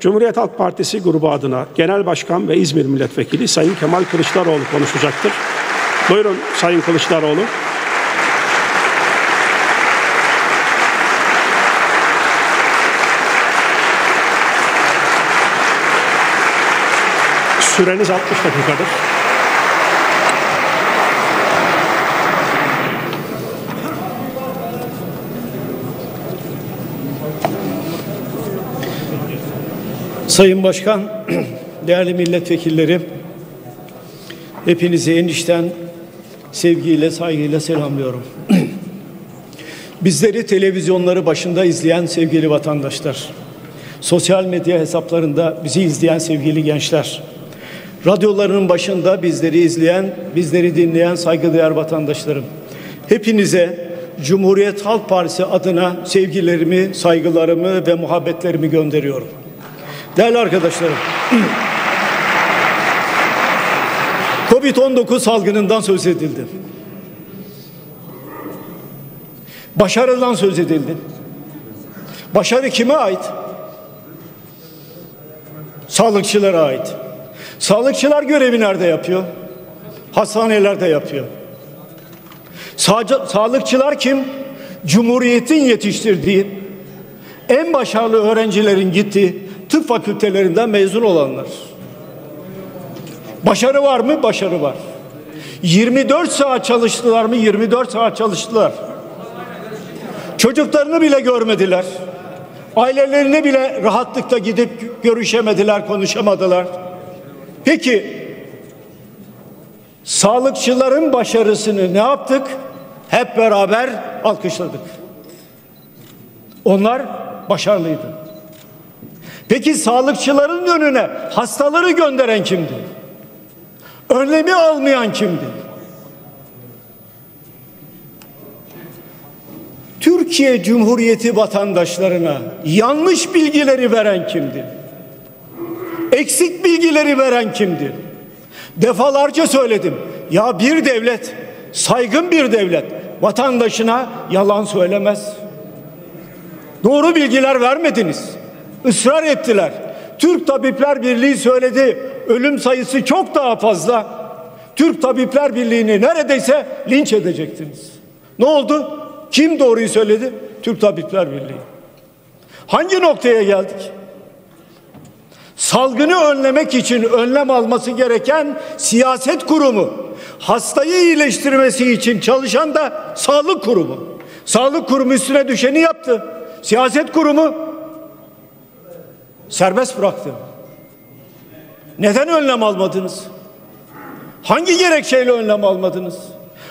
Cumhuriyet Halk Partisi grubu adına Genel Başkan ve İzmir Milletvekili Sayın Kemal Kılıçdaroğlu konuşacaktır. Buyurun Sayın Kılıçdaroğlu. Süreniz 60 dakikadır. Sayın Başkan, değerli milletvekilleri, hepinizi enişten sevgiyle, saygıyla selamlıyorum. Bizleri televizyonları başında izleyen sevgili vatandaşlar, sosyal medya hesaplarında bizi izleyen sevgili gençler, radyolarının başında bizleri izleyen, bizleri dinleyen saygıdeğer vatandaşlarım, hepinize Cumhuriyet Halk Partisi adına sevgilerimi, saygılarımı ve muhabbetlerimi gönderiyorum. Değerli arkadaşlarım, Covid-19 salgınından söz edildi. Başarıdan söz edildi. Başarı kime ait? Sağlıkçılara ait. Sağlıkçılar görevi nerede yapıyor? Hastanelerde yapıyor. Sağ, sağlıkçılar kim? Cumhuriyetin yetiştirdiği en başarılı öğrencilerin gittiği tıp fakültelerinden mezun olanlar. Başarı var mı? Başarı var. 24 saat çalıştılar mı? 24 saat çalıştılar. Çocuklarını bile görmediler. Ailelerine bile rahatlıkla gidip görüşemediler, konuşamadılar. Peki sağlıkçıların başarısını ne yaptık? Hep beraber alkışladık. Onlar başarılıydı. Peki sağlıkçıların önüne hastaları gönderen kimdi? Önlemi almayan kimdi? Türkiye Cumhuriyeti vatandaşlarına yanlış bilgileri veren kimdi? Eksik bilgileri veren kimdi? Defalarca söyledim. Ya bir devlet, saygın bir devlet vatandaşına yalan söylemez. Doğru bilgiler vermediniz ısrar ettiler. Türk Tabipler Birliği söyledi. Ölüm sayısı çok daha fazla. Türk Tabipler Birliği'ni neredeyse linç edecektiniz. Ne oldu? Kim doğruyu söyledi? Türk Tabipler Birliği. Hangi noktaya geldik? Salgını önlemek için önlem alması gereken siyaset kurumu, hastayı iyileştirmesi için çalışan da sağlık kurumu. Sağlık kurumu üstüne düşeni yaptı. Siyaset kurumu serbest bıraktı. Neden önlem almadınız? Hangi gerekçeyle önlem almadınız?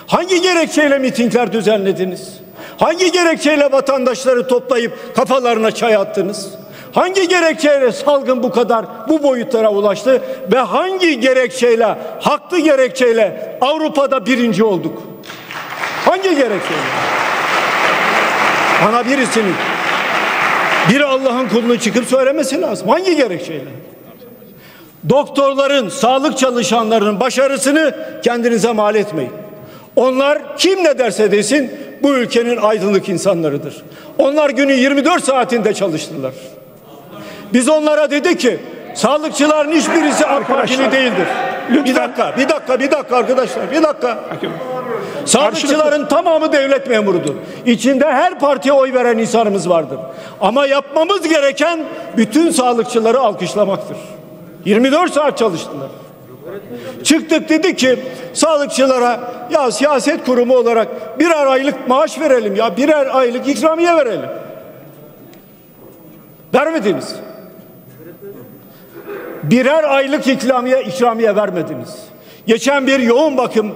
Hangi gerekçeyle mitingler düzenlediniz? Hangi gerekçeyle vatandaşları toplayıp kafalarına çay attınız? Hangi gerekçeyle salgın bu kadar bu boyutlara ulaştı ve hangi gerekçeyle haklı gerekçeyle Avrupa'da birinci olduk? Hangi gerekçeyle? Bana birisinin bir Allah'ın kulunu çıkıp söylemesi lazım. Hangi gerekçeyle? Doktorların, sağlık çalışanlarının başarısını kendinize mal etmeyin. Onlar kim ne derse desin bu ülkenin aydınlık insanlarıdır. Onlar günü 24 saatinde çalıştılar. Biz onlara dedi ki sağlıkçıların hiçbirisi AK Partili değildir. Lütfen. Bir dakika, bir dakika, bir dakika arkadaşlar, bir dakika. Sağlıkçıların tamamı devlet memurudur. İçinde her partiye oy veren insanımız vardır. Ama yapmamız gereken bütün sağlıkçıları alkışlamaktır. 24 saat çalıştılar. Çıktık dedi ki sağlıkçılara ya siyaset kurumu olarak birer aylık maaş verelim ya birer aylık ikramiye verelim. Vermediniz. Birer aylık ikramiye ikramiye vermediniz. Geçen bir yoğun bakım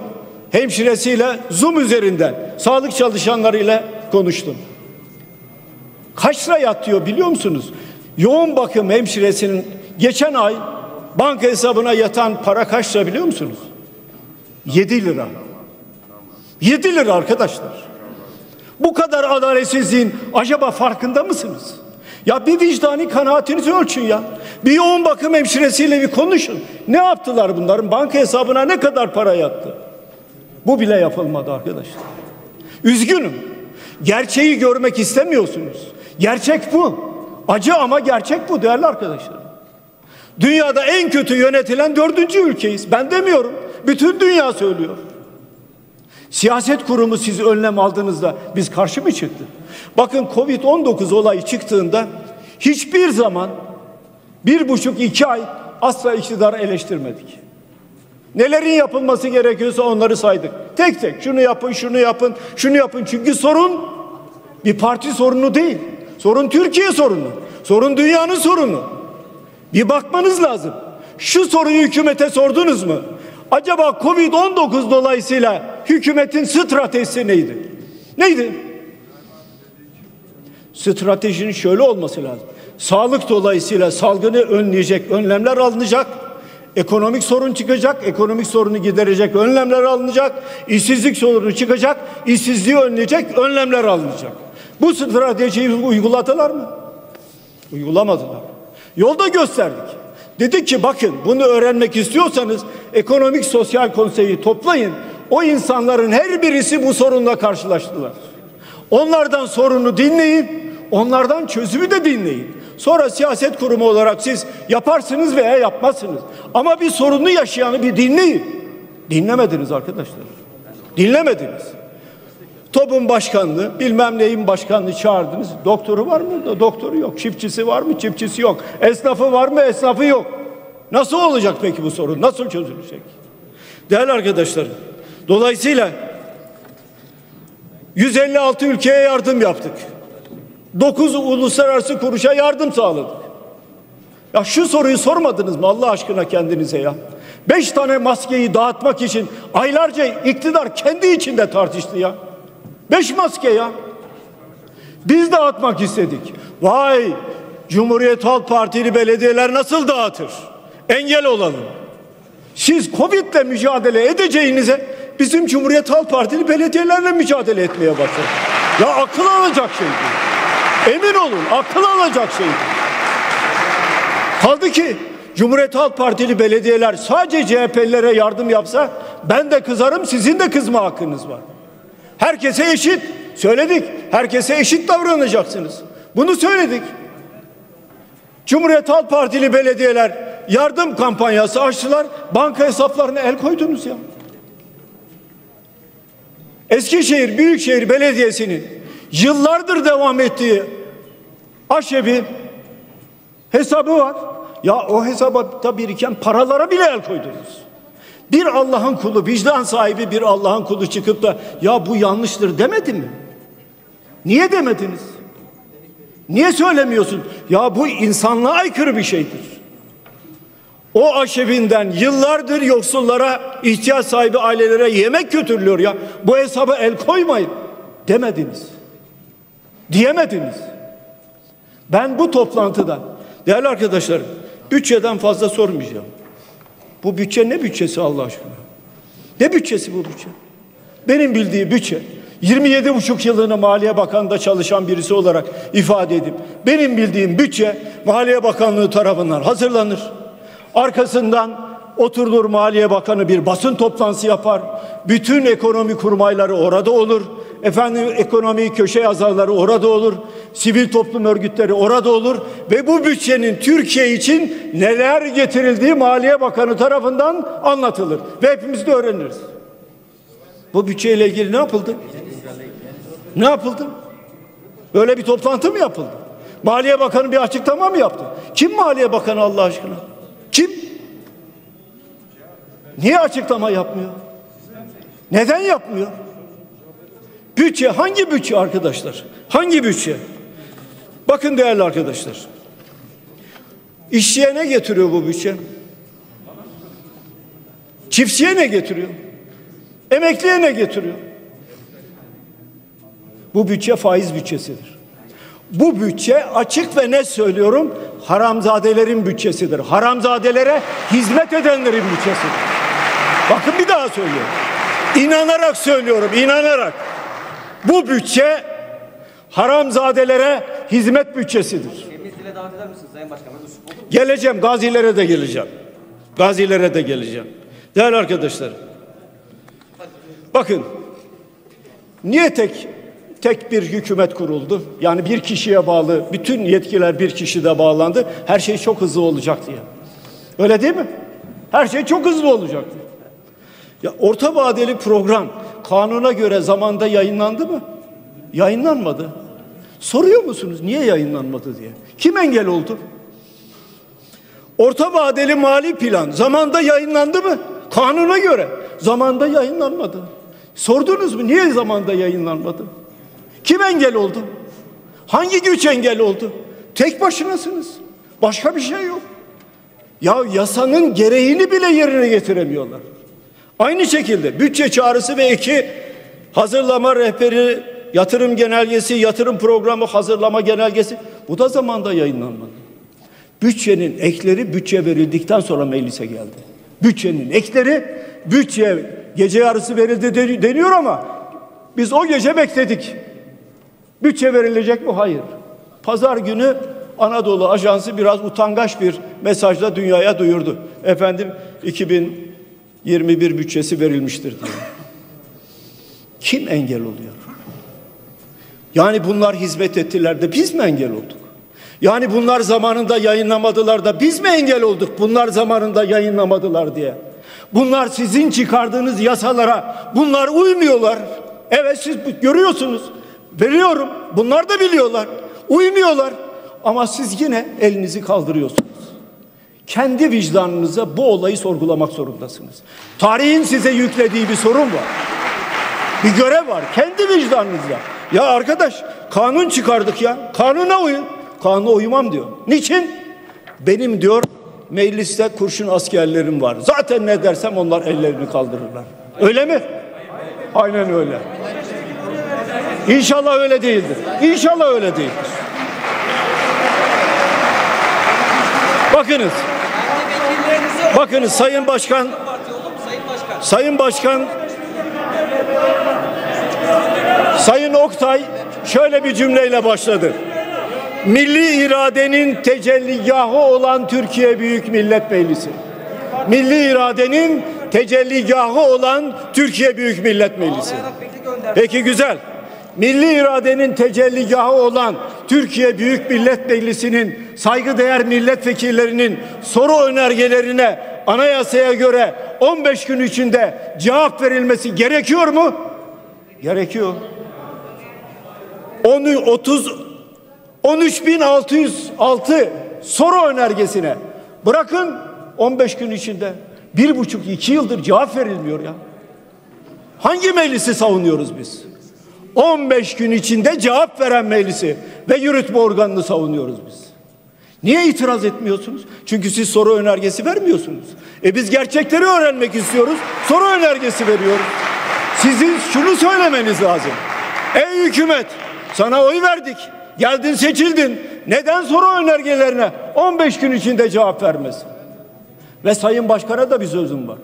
hemşiresiyle Zoom üzerinden sağlık çalışanlarıyla konuştum. Kaç lira yatıyor biliyor musunuz? Yoğun bakım hemşiresinin geçen ay banka hesabına yatan para kaç lira biliyor musunuz? 7 lira. 7 lira arkadaşlar. Bu kadar adaletsizliğin acaba farkında mısınız? Ya bir vicdani kanaatinizi ölçün ya. Bir yoğun bakım hemşiresiyle bir konuşun. Ne yaptılar bunların? Banka hesabına ne kadar para yattı? Bu bile yapılmadı arkadaşlar. Üzgünüm. Gerçeği görmek istemiyorsunuz. Gerçek bu. Acı ama gerçek bu değerli arkadaşlar. Dünyada en kötü yönetilen dördüncü ülkeyiz. Ben demiyorum. Bütün dünya söylüyor. Siyaset kurumu siz önlem aldığınızda biz karşı mı çıktık? Bakın Covid-19 olayı çıktığında hiçbir zaman bir buçuk iki ay asla iktidarı eleştirmedik. Nelerin yapılması gerekiyorsa onları saydık. Tek tek şunu yapın, şunu yapın, şunu yapın. Çünkü sorun bir parti sorunu değil. Sorun Türkiye sorunu. Sorun dünyanın sorunu. Bir bakmanız lazım. Şu soruyu hükümete sordunuz mu? Acaba Covid-19 dolayısıyla hükümetin stratejisi neydi? Neydi? Stratejinin şöyle olması lazım. Sağlık dolayısıyla salgını önleyecek önlemler alınacak. Ekonomik sorun çıkacak, ekonomik sorunu giderecek önlemler alınacak. İşsizlik sorunu çıkacak, işsizliği önleyecek önlemler alınacak. Bu stratejiyi uyguladılar mı? Uygulamadılar. Yolda gösterdik. Dedik ki bakın bunu öğrenmek istiyorsanız ekonomik sosyal konseyi toplayın. O insanların her birisi bu sorunla karşılaştılar. Onlardan sorunu dinleyin, onlardan çözümü de dinleyin. Sonra siyaset kurumu olarak siz yaparsınız veya yapmazsınız. Ama bir sorunu yaşayanı bir dinleyin. Dinlemediniz arkadaşlar. Dinlemediniz. TOB'un başkanlığı, bilmem neyin başkanlığı çağırdınız. Doktoru var mı? Doktoru yok. Çiftçisi var mı? Çiftçisi yok. Esnafı var mı? Esnafı yok. Nasıl olacak peki bu sorun? Nasıl çözülecek? Değerli arkadaşlarım, dolayısıyla 156 ülkeye yardım yaptık. 9 uluslararası kuruşa yardım sağladık. Ya şu soruyu sormadınız mı Allah aşkına kendinize ya? Beş tane maskeyi dağıtmak için aylarca iktidar kendi içinde tartıştı ya. Beş maske ya. Biz dağıtmak istedik. Vay Cumhuriyet Halk Partili belediyeler nasıl dağıtır? Engel olalım. Siz Covid'le mücadele edeceğinize bizim Cumhuriyet Halk Partili belediyelerle mücadele etmeye başladınız. Ya akıl alacak şey değil. Emin olun akıl alacak şey. Kaldı ki Cumhuriyet Halk Partili belediyeler sadece CHP'lilere yardım yapsa ben de kızarım sizin de kızma hakkınız var. Herkese eşit. Söyledik. Herkese eşit davranacaksınız. Bunu söyledik. Cumhuriyet Halk Partili belediyeler yardım kampanyası açtılar. Banka hesaplarına el koydunuz ya. Eskişehir Büyükşehir Belediyesi'nin yıllardır devam ettiği aşebi hesabı var. Ya o hesaba biriken paralara bile el koydunuz. Bir Allah'ın kulu, vicdan sahibi bir Allah'ın kulu çıkıp da ya bu yanlıştır demedi mi? Niye demediniz? Niye söylemiyorsun? Ya bu insanlığa aykırı bir şeydir. O aşevinden yıllardır yoksullara, ihtiyaç sahibi ailelere yemek götürülüyor ya. Bu hesaba el koymayın demediniz. Diyemediniz. Ben bu toplantıda değerli arkadaşlarım bütçeden fazla sormayacağım. Bu bütçe ne bütçesi Allah aşkına? Ne bütçesi bu bütçe? Benim bildiği bütçe 27 buçuk yılını Maliye Bakanlığı'nda çalışan birisi olarak ifade edip benim bildiğim bütçe Maliye Bakanlığı tarafından hazırlanır. Arkasından oturulur Maliye Bakanı bir basın toplantısı yapar. Bütün ekonomi kurmayları orada olur. Efendim ekonomi köşe yazarları orada olur. Sivil toplum örgütleri orada olur ve bu bütçenin Türkiye için neler getirildiği Maliye Bakanı tarafından anlatılır ve hepimiz de öğreniriz. Bu bütçeyle ilgili ne yapıldı? Ne yapıldı? Böyle bir toplantı mı yapıldı? Maliye Bakanı bir açıklama mı yaptı? Kim Maliye Bakanı Allah aşkına? Kim? Niye açıklama yapmıyor? Neden yapmıyor? Bütçe hangi bütçe arkadaşlar? Hangi bütçe? Bakın değerli arkadaşlar. İşçiye ne getiriyor bu bütçe? Çiftçiye ne getiriyor? Emekliye ne getiriyor? Bu bütçe faiz bütçesidir. Bu bütçe açık ve net söylüyorum haramzadelerin bütçesidir. Haramzadelere hizmet edenlerin bütçesidir. Bakın bir daha söylüyorum. İnanarak söylüyorum, inanarak. Bu bütçe haramzadelere hizmet bütçesidir. Geleceğim, gazilere de geleceğim. Gazilere de geleceğim. Değerli arkadaşlar. Bakın, niye tek tek bir hükümet kuruldu. Yani bir kişiye bağlı, bütün yetkiler bir kişide bağlandı. Her şey çok hızlı olacak diye. Öyle değil mi? Her şey çok hızlı olacak. Ya orta vadeli program kanuna göre zamanda yayınlandı mı? Yayınlanmadı. Soruyor musunuz niye yayınlanmadı diye? Kim engel oldu? Orta vadeli mali plan zamanda yayınlandı mı? Kanuna göre zamanda yayınlanmadı. Sordunuz mu niye zamanda yayınlanmadı? Kim engel oldu? Hangi güç engel oldu? Tek başınasınız. Başka bir şey yok. Ya yasanın gereğini bile yerine getiremiyorlar. Aynı şekilde bütçe çağrısı ve iki hazırlama rehberi, yatırım genelgesi, yatırım programı hazırlama genelgesi bu da zamanda yayınlanmadı. Bütçenin ekleri bütçe verildikten sonra meclise geldi. Bütçenin ekleri bütçe gece yarısı verildi deniyor ama biz o gece bekledik. Bütçe verilecek mi? Hayır. Pazar günü Anadolu Ajansı biraz utangaç bir mesajla dünyaya duyurdu. Efendim 2021 bütçesi verilmiştir diye. Kim engel oluyor? Yani bunlar hizmet ettiler de biz mi engel olduk? Yani bunlar zamanında yayınlamadılar da biz mi engel olduk? Bunlar zamanında yayınlamadılar diye. Bunlar sizin çıkardığınız yasalara bunlar uymuyorlar. Evet siz görüyorsunuz. Veriyorum. Bunlar da biliyorlar. Uymuyorlar. Ama siz yine elinizi kaldırıyorsunuz. Kendi vicdanınıza bu olayı sorgulamak zorundasınız. Tarihin size yüklediği bir sorun var. Bir görev var. Kendi vicdanınızla. Ya arkadaş kanun çıkardık ya. Kanuna uyun. Kanuna uymam diyor. Niçin? Benim diyor mecliste kurşun askerlerim var. Zaten ne dersem onlar ellerini kaldırırlar. Öyle mi? Aynen öyle. İnşallah öyle değildir. İnşallah öyle değildir. Bakınız. Bakınız Sayın Başkan Sayın Başkan Sayın Oktay şöyle bir cümleyle başladı. Milli iradenin tecelligahı olan Türkiye Büyük Millet Meclisi. Milli iradenin tecelligahı olan Türkiye Büyük Millet Meclisi. Peki güzel. Milli iradenin tecelligahı olan Türkiye Büyük Millet Meclisi'nin saygıdeğer milletvekillerinin soru önergelerine anayasaya göre 15 gün içinde cevap verilmesi gerekiyor mu? Gerekiyor. 10 30 13606 soru önergesine bırakın 15 gün içinde bir buçuk iki yıldır cevap verilmiyor ya. Hangi meclisi savunuyoruz biz? 15 gün içinde cevap veren meclisi ve yürütme organını savunuyoruz biz. Niye itiraz etmiyorsunuz? Çünkü siz soru önergesi vermiyorsunuz. E biz gerçekleri öğrenmek istiyoruz. Soru önergesi veriyoruz. Sizin şunu söylemeniz lazım. Ey hükümet sana oy verdik. Geldin seçildin. Neden soru önergelerine 15 gün içinde cevap vermesin? Ve Sayın Başkan'a da bir sözüm var.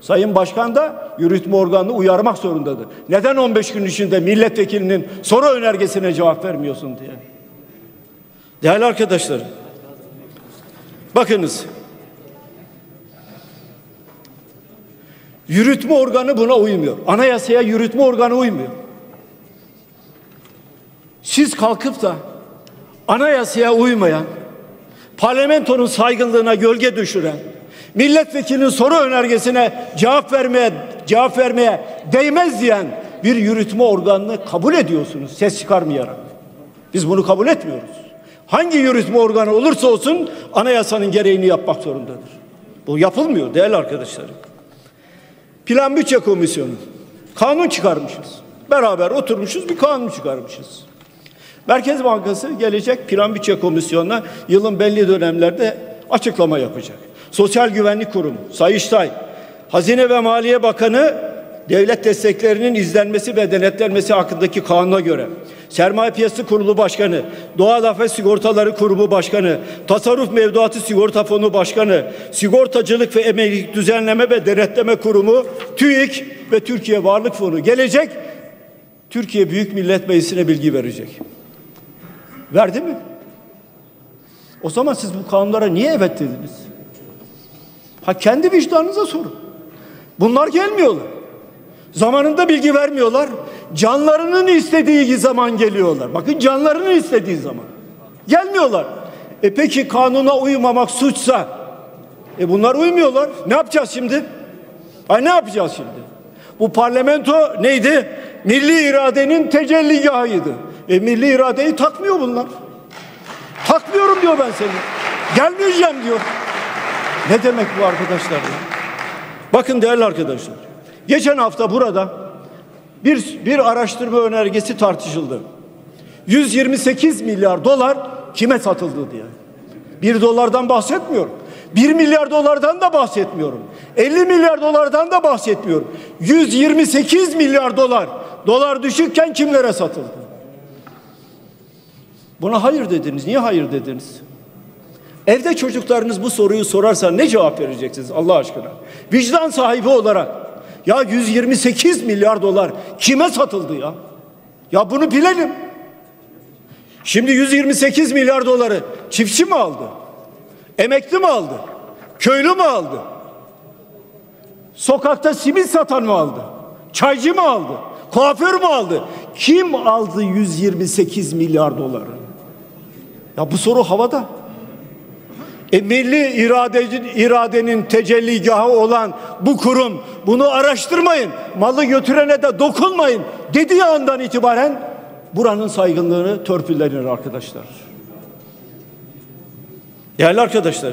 Sayın Başkan da yürütme organını uyarmak zorundadır. Neden 15 gün içinde milletvekilinin soru önergesine cevap vermiyorsun diye. Değerli arkadaşlar, bakınız. Yürütme organı buna uymuyor. Anayasaya yürütme organı uymuyor. Siz kalkıp da anayasaya uymayan, parlamentonun saygınlığına gölge düşüren, milletvekilinin soru önergesine cevap vermeye cevap vermeye değmez diyen bir yürütme organını kabul ediyorsunuz ses çıkarmayarak. Biz bunu kabul etmiyoruz. Hangi yürütme organı olursa olsun anayasanın gereğini yapmak zorundadır. Bu yapılmıyor değerli arkadaşlarım. Plan Bütçe Komisyonu kanun çıkarmışız. Beraber oturmuşuz bir kanun çıkarmışız. Merkez Bankası gelecek Plan Bütçe Komisyonu'na yılın belli dönemlerde açıklama yapacak. Sosyal Güvenlik Kurumu, Sayıştay, Hazine ve Maliye Bakanı devlet desteklerinin izlenmesi ve denetlenmesi hakkındaki kanuna göre Sermaye Piyasası Kurulu Başkanı, Doğal Afet Sigortaları Kurumu Başkanı, Tasarruf Mevduatı Sigorta Fonu Başkanı, Sigortacılık ve Emeklilik Düzenleme ve Denetleme Kurumu, TÜİK ve Türkiye Varlık Fonu gelecek. Türkiye Büyük Millet Meclisi'ne bilgi verecek. Verdi mi? O zaman siz bu kanunlara niye evet dediniz? Ha kendi vicdanınıza sorun. Bunlar gelmiyorlar. Zamanında bilgi vermiyorlar. Canlarının istediği zaman geliyorlar. Bakın canlarının istediği zaman. Gelmiyorlar. E peki kanuna uymamak suçsa e bunlar uymuyorlar. Ne yapacağız şimdi? Ay ne yapacağız şimdi? Bu parlamento neydi? Milli iradenin tecelligahıydı. E milli iradeyi takmıyor bunlar. Takmıyorum diyor ben seni. Gelmeyeceğim diyor. Ne demek bu arkadaşlar ya? Bakın değerli arkadaşlar. Geçen hafta burada bir, bir araştırma önergesi tartışıldı. 128 milyar dolar kime satıldı diye. Bir dolardan bahsetmiyorum. 1 milyar dolardan da bahsetmiyorum. 50 milyar dolardan da bahsetmiyorum. 128 milyar dolar. Dolar düşükken kimlere satıldı? Buna hayır dediniz. Niye hayır dediniz? Evde çocuklarınız bu soruyu sorarsa ne cevap vereceksiniz Allah aşkına? Vicdan sahibi olarak ya 128 milyar dolar kime satıldı ya? Ya bunu bilelim. Şimdi 128 milyar doları çiftçi mi aldı? Emekli mi aldı? Köylü mü aldı? Sokakta simit satan mı aldı? Çaycı mı aldı? Kuaför mü aldı? Kim aldı 128 milyar doları? Ya bu soru havada. E, milli iradeci, iradenin tecelligahı olan bu kurum bunu araştırmayın, malı götürene de dokunmayın dediği andan itibaren buranın saygınlığını törpülenir arkadaşlar. Değerli arkadaşlar,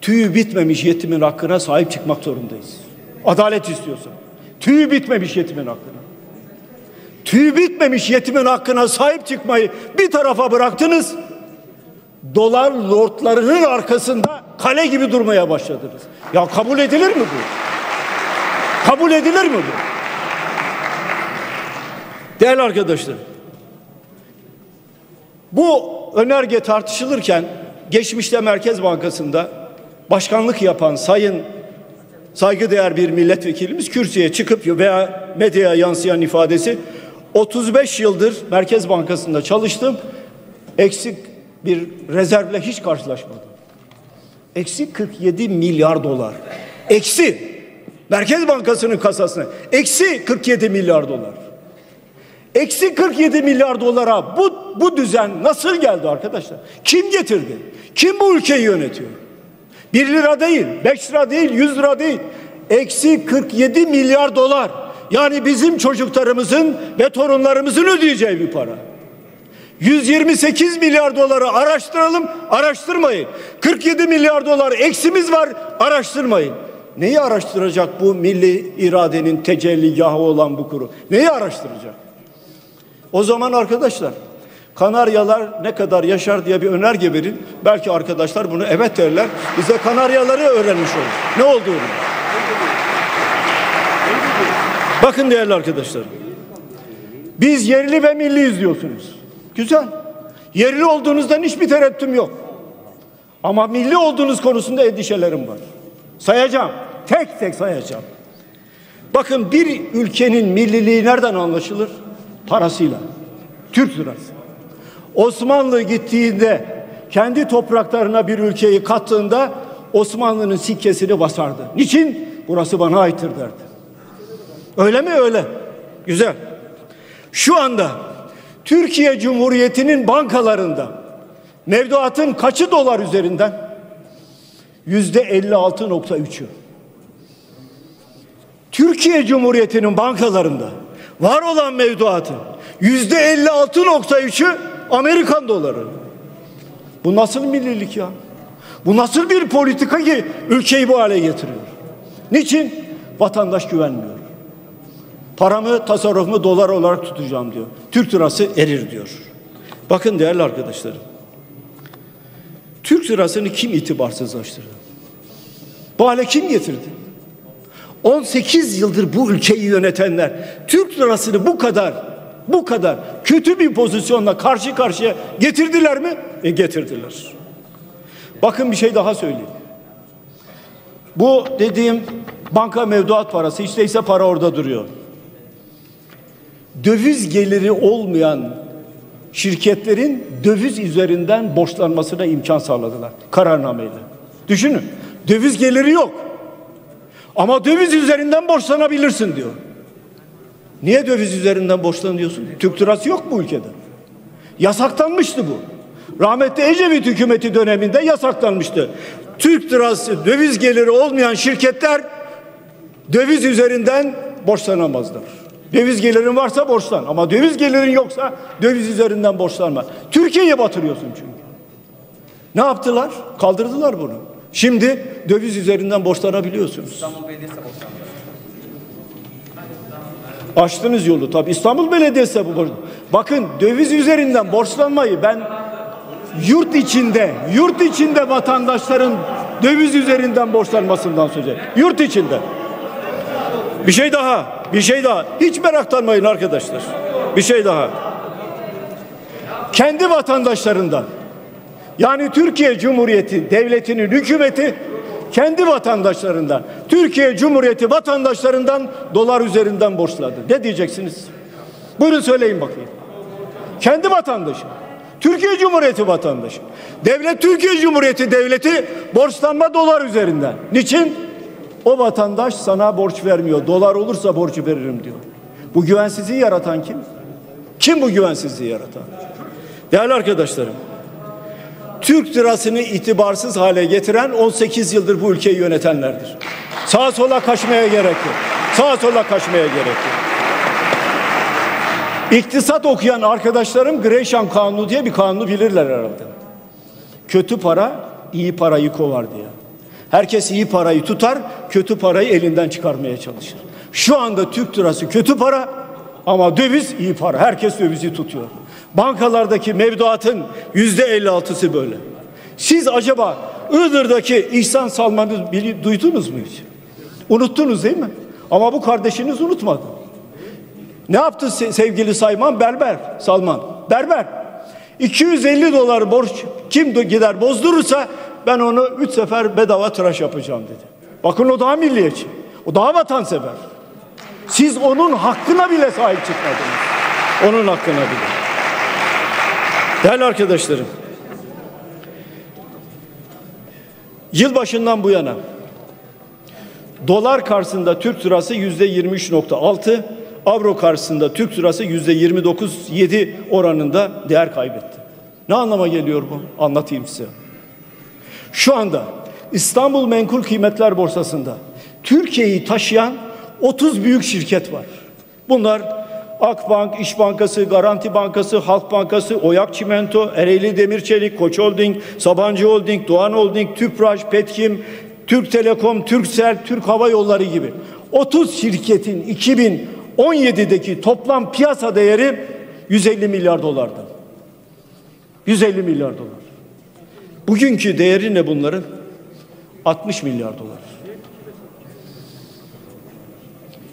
tüyü bitmemiş yetimin hakkına sahip çıkmak zorundayız. Adalet istiyorsan. Tüyü bitmemiş yetimin hakkına. Tüyü bitmemiş yetimin hakkına sahip çıkmayı bir tarafa bıraktınız. Dolar lordlarının arkasında kale gibi durmaya başladınız. Ya kabul edilir mi bu? Kabul edilir mi bu? Değerli arkadaşlar, bu önerge tartışılırken geçmişte Merkez Bankası'nda başkanlık yapan sayın saygıdeğer bir milletvekilimiz kürsüye çıkıp veya medyaya yansıyan ifadesi 35 yıldır Merkez Bankası'nda çalıştım. Eksik bir rezervle hiç karşılaşmadım. Eksi 47 milyar dolar. Eksi. Merkez Bankası'nın kasasına. Eksi 47 milyar dolar. Eksi 47 milyar dolara bu, bu düzen nasıl geldi arkadaşlar? Kim getirdi? Kim bu ülkeyi yönetiyor? 1 lira değil, 5 lira değil, 100 lira değil. Eksi 47 milyar dolar. Yani bizim çocuklarımızın ve torunlarımızın ödeyeceği bir para. 128 milyar doları araştıralım, araştırmayın. 47 milyar dolar eksimiz var, araştırmayın. Neyi araştıracak bu milli iradenin tecelligahı olan bu kuru? Neyi araştıracak? O zaman arkadaşlar Kanaryalar ne kadar yaşar diye bir önerge verin. Belki arkadaşlar bunu evet derler. Bize Kanaryaları öğrenmiş olur. Ne olduğunu. Bakın değerli arkadaşlar. Biz yerli ve milli izliyorsunuz. Güzel. Yerli olduğunuzdan hiçbir tereddütüm yok. Ama milli olduğunuz konusunda endişelerim var. Sayacağım. Tek tek sayacağım. Bakın bir ülkenin milliliği nereden anlaşılır? Parasıyla. Türk lirası. Osmanlı gittiğinde kendi topraklarına bir ülkeyi kattığında Osmanlı'nın sikkesini basardı. Niçin? Burası bana aittir derdi. Öyle mi? Öyle. Güzel. Şu anda Türkiye Cumhuriyeti'nin bankalarında mevduatın kaçı dolar üzerinden? Yüzde 56.3'ü. Türkiye Cumhuriyeti'nin bankalarında var olan mevduatın yüzde 56.3'ü Amerikan doları. Bu nasıl millilik ya? Bu nasıl bir politika ki ülkeyi bu hale getiriyor? Niçin? Vatandaş güvenmiyor. Paramı, tasarrufumu dolar olarak tutacağım diyor. Türk lirası erir diyor. Bakın değerli arkadaşlarım. Türk lirasını kim itibarsızlaştırdı? Bu hale kim getirdi? 18 yıldır bu ülkeyi yönetenler Türk lirasını bu kadar bu kadar kötü bir pozisyonla karşı karşıya getirdiler mi? E getirdiler. Bakın bir şey daha söyleyeyim. Bu dediğim banka mevduat parası hiç değilse para orada duruyor. Döviz geliri olmayan şirketlerin döviz üzerinden borçlanmasına imkan sağladılar kararnameyle. Düşünün. Döviz geliri yok. Ama döviz üzerinden borçlanabilirsin diyor. Niye döviz üzerinden borçlanıyorsun? Türk lirası yok bu ülkede. Yasaklanmıştı bu. Rahmetli Ecevit hükümeti döneminde yasaklanmıştı. Türk lirası döviz geliri olmayan şirketler döviz üzerinden borçlanamazlar. Döviz gelirin varsa borçlan ama döviz gelirin yoksa döviz üzerinden borçlanma. Türkiye'yi batırıyorsun çünkü. Ne yaptılar? Kaldırdılar bunu. Şimdi döviz üzerinden borçlanabiliyorsunuz. İstanbul Belediyesi borçlandı. Açtınız yolu tabi. İstanbul Belediyesi bu borç. Bakın döviz üzerinden borçlanmayı ben yurt içinde, yurt içinde vatandaşların döviz üzerinden borçlanmasından söz ediyorum. Yurt içinde. Bir şey daha, bir şey daha. Hiç meraklanmayın arkadaşlar. Bir şey daha. Kendi vatandaşlarından yani Türkiye Cumhuriyeti devletinin hükümeti kendi vatandaşlarından, Türkiye Cumhuriyeti vatandaşlarından dolar üzerinden borçladı. Ne diyeceksiniz? Buyurun söyleyin bakayım. Kendi vatandaşı. Türkiye Cumhuriyeti vatandaşı. Devlet Türkiye Cumhuriyeti devleti borçlanma dolar üzerinden. Niçin? O vatandaş sana borç vermiyor. Dolar olursa borcu veririm diyor. Bu güvensizliği yaratan kim? Kim bu güvensizliği yaratan? Değerli arkadaşlarım, Türk lirasını itibarsız hale getiren 18 yıldır bu ülkeyi yönetenlerdir. Sağa sola kaçmaya gerek yok. Sağa sola kaçmaya gerek yok. İktisat okuyan arkadaşlarım Gresham Kanunu diye bir kanunu bilirler herhalde. Kötü para iyi parayı kovar diye. Herkes iyi parayı tutar, kötü parayı elinden çıkarmaya çalışır. Şu anda Türk lirası kötü para ama döviz iyi para. Herkes dövizi tutuyor. Bankalardaki mevduatın yüzde 56'sı böyle. Siz acaba Iğdır'daki İhsan Salman'ı bili- duydunuz mu hiç? Unuttunuz değil mi? Ama bu kardeşiniz unutmadı. Ne yaptı se- sevgili Sayman? Berber, Salman. Berber. 250 dolar borç kim gider bozdurursa ben onu üç sefer bedava tıraş yapacağım dedi. Bakın o daha milliyetçi. O daha vatansever. Siz onun hakkına bile sahip çıkmadınız. Onun hakkına bile. Değerli arkadaşlarım. Yılbaşından bu yana dolar karşısında Türk lirası yüzde 23.6, avro karşısında Türk lirası yüzde 29.7 oranında değer kaybetti. Ne anlama geliyor bu? Anlatayım size. Şu anda İstanbul Menkul Kıymetler Borsası'nda Türkiye'yi taşıyan 30 büyük şirket var. Bunlar Akbank, İş Bankası, Garanti Bankası, Halk Bankası, Oyak Çimento, Ereğli Demirçelik, Koç Holding, Sabancı Holding, Doğan Holding, Tüpraş, Petkim, Türk Telekom, Türksel, Türk Hava Yolları gibi 30 şirketin 2017'deki toplam piyasa değeri 150 milyar dolardı. 150 milyar dolar. Bugünkü değeri ne bunların? 60 milyar dolar.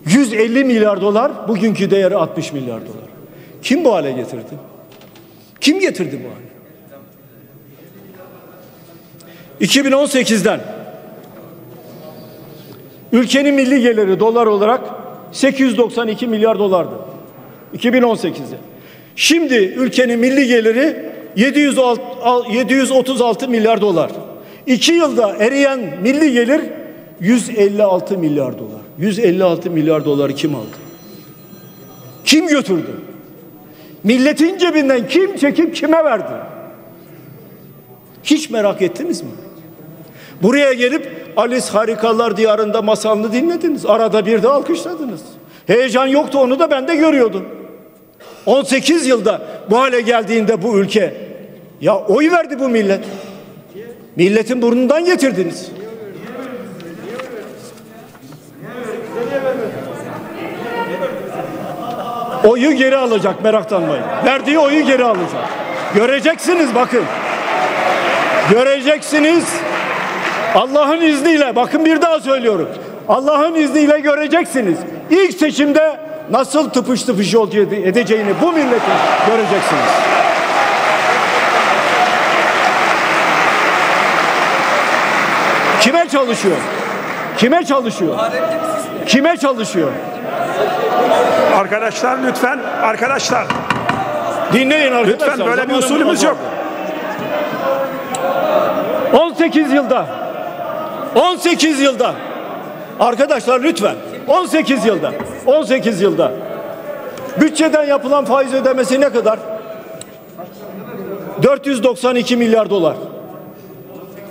150 milyar dolar, bugünkü değeri 60 milyar dolar. Kim bu hale getirdi? Kim getirdi bu hale? 2018'den ülkenin milli geliri dolar olarak 892 milyar dolardı. 2018'de. Şimdi ülkenin milli geliri 706 736 milyar dolar. İki yılda eriyen milli gelir 156 milyar dolar. 156 milyar doları kim aldı? Kim götürdü? Milletin cebinden kim çekip kime verdi? Hiç merak ettiniz mi? Buraya gelip Alice Harikalar Diyarında masalını dinlediniz. Arada bir de alkışladınız. Heyecan yoktu onu da ben de görüyordum. 18 yılda bu hale geldiğinde bu ülke ya oy verdi bu millet. Milletin burnundan getirdiniz. Oyu geri alacak meraklanmayın. Verdiği oyu geri alacak. Göreceksiniz bakın. Göreceksiniz. Allah'ın izniyle bakın bir daha söylüyorum. Allah'ın izniyle göreceksiniz. İlk seçimde nasıl tıpış tıpış yol edeceğini bu milletin göreceksiniz. Kime çalışıyor? Kime çalışıyor? Kime çalışıyor? Arkadaşlar lütfen, arkadaşlar Dinleyin arkadaşlar. lütfen böyle bir usulümüz yok. azaldı. 18 yılda 18 yılda arkadaşlar lütfen 18 yılda 18 yılda Bütçeden yapılan faiz ödemesi ne kadar? 492 milyar dolar.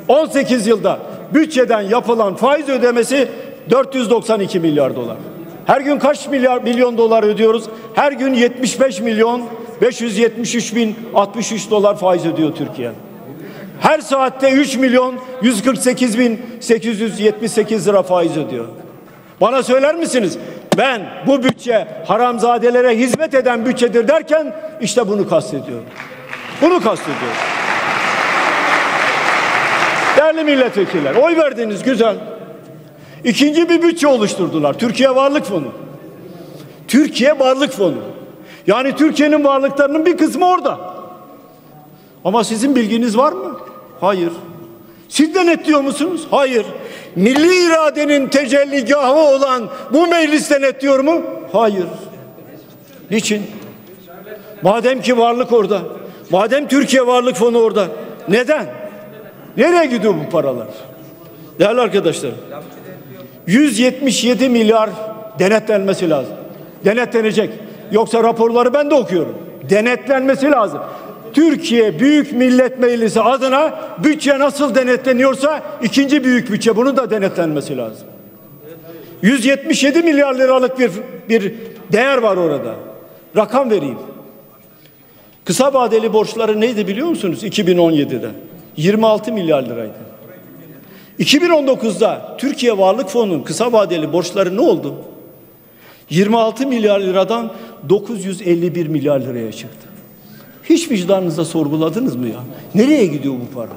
18 yılda bütçeden yapılan faiz ödemesi 492 milyar dolar. Her gün kaç milyar milyon dolar ödüyoruz? Her gün 75 milyon 573 bin 63 dolar faiz ödüyor Türkiye. Her saatte 3 milyon 148 bin 878 lira faiz ödüyor. Bana söyler misiniz? Ben bu bütçe haramzadelere hizmet eden bütçedir derken işte bunu kastediyorum. Bunu kastediyorum. Değerli milletvekiller, oy verdiniz güzel. İkinci bir bütçe oluşturdular. Türkiye Varlık Fonu. Türkiye Varlık Fonu. Yani Türkiye'nin varlıklarının bir kısmı orada. Ama sizin bilginiz var mı? Hayır. Siz denetliyor musunuz? Hayır. Milli iradenin tecelligahı olan bu meclis denetliyor mu? Hayır. Niçin? Madem ki varlık orada. Madem Türkiye Varlık Fonu orada. Neden? Nereye gidiyor bu paralar? Değerli arkadaşlar. 177 milyar denetlenmesi lazım. Denetlenecek. Yoksa raporları ben de okuyorum. Denetlenmesi lazım. Türkiye Büyük Millet Meclisi adına bütçe nasıl denetleniyorsa ikinci büyük bütçe bunun da denetlenmesi lazım. 177 milyar liralık bir bir değer var orada. Rakam vereyim. Kısa vadeli borçları neydi biliyor musunuz 2017'de? 26 milyar liraydı. 2019'da Türkiye Varlık Fonu'nun kısa vadeli borçları ne oldu? 26 milyar liradan 951 milyar liraya çıktı. Hiç vicdanınızda sorguladınız mı ya? Nereye gidiyor bu para?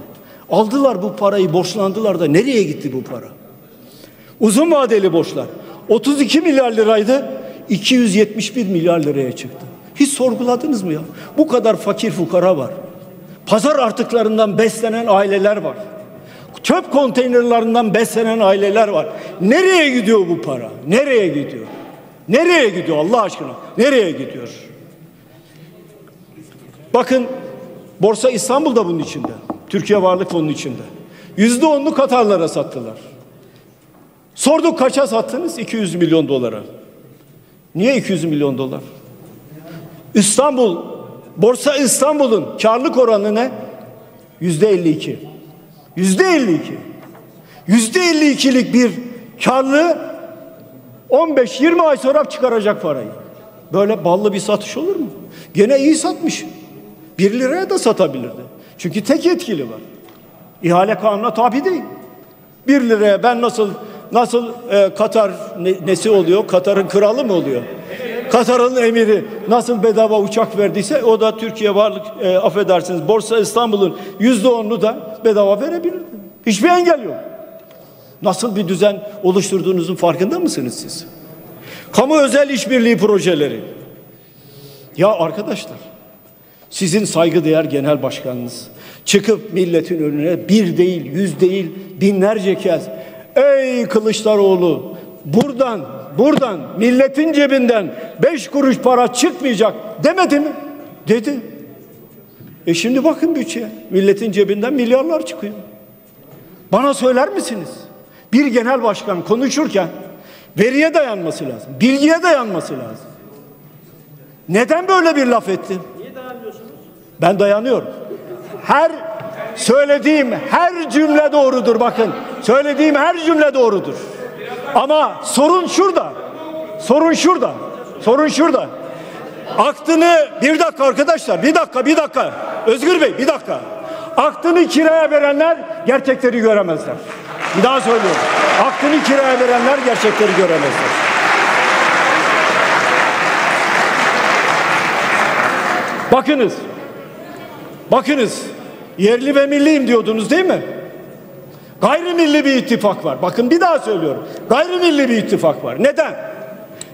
Aldılar bu parayı, borçlandılar da nereye gitti bu para? Uzun vadeli borçlar 32 milyar liraydı, 271 milyar liraya çıktı. Hiç sorguladınız mı ya? Bu kadar fakir fukara var. Pazar artıklarından beslenen aileler var. Çöp konteynerlerinden beslenen aileler var. Nereye gidiyor bu para? Nereye gidiyor? Nereye gidiyor Allah aşkına? Nereye gidiyor? Bakın Borsa İstanbul da bunun içinde. Türkiye Varlık Fonu'nun içinde. Yüzde onlu Katarlara sattılar. Sorduk kaça sattınız? 200 milyon dolara. Niye 200 milyon dolar? İstanbul, Borsa İstanbul'un karlılık oranı ne? Yüzde 52. Yüzde 52. Yüzde 52'lik bir karlı 15-20 ay sonra çıkaracak parayı. Böyle ballı bir satış olur mu? Gene iyi satmış. 1 liraya da satabilirdi. Çünkü tek yetkili var. İhale kanuna tabi değil. 1 liraya ben nasıl nasıl e, Katar ne- nesi oluyor? Katar'ın kralı mı oluyor? Katar'ın emiri nasıl bedava uçak verdiyse o da Türkiye varlık e, affedersiniz Borsa İstanbul'un yüzde onunu da bedava verebilirdi. Hiçbir engel yok. Nasıl bir düzen oluşturduğunuzun farkında mısınız siz? Kamu özel işbirliği projeleri. Ya arkadaşlar sizin saygıdeğer genel başkanınız çıkıp milletin önüne bir değil, yüz değil, binlerce kez ey Kılıçdaroğlu buradan, buradan milletin cebinden beş kuruş para çıkmayacak demedi mi? Dedi. E şimdi bakın bütçeye. Milletin cebinden milyarlar çıkıyor. Bana söyler misiniz? Bir genel başkan konuşurken veriye dayanması lazım. Bilgiye dayanması lazım. Neden böyle bir laf etti? Ben dayanıyorum. Her söylediğim her cümle doğrudur bakın. Söylediğim her cümle doğrudur. Ama sorun şurada. Sorun şurada. Sorun şurada. Aklını bir dakika arkadaşlar bir dakika bir dakika. Özgür Bey bir dakika. Aklını kiraya verenler gerçekleri göremezler. Bir daha söylüyorum. Aklını kiraya verenler gerçekleri göremezler. Bakınız. Bakınız. Yerli ve milliyim diyordunuz değil mi? Gayrimilli bir ittifak var. Bakın bir daha söylüyorum. Gayrimilli bir ittifak var. Neden?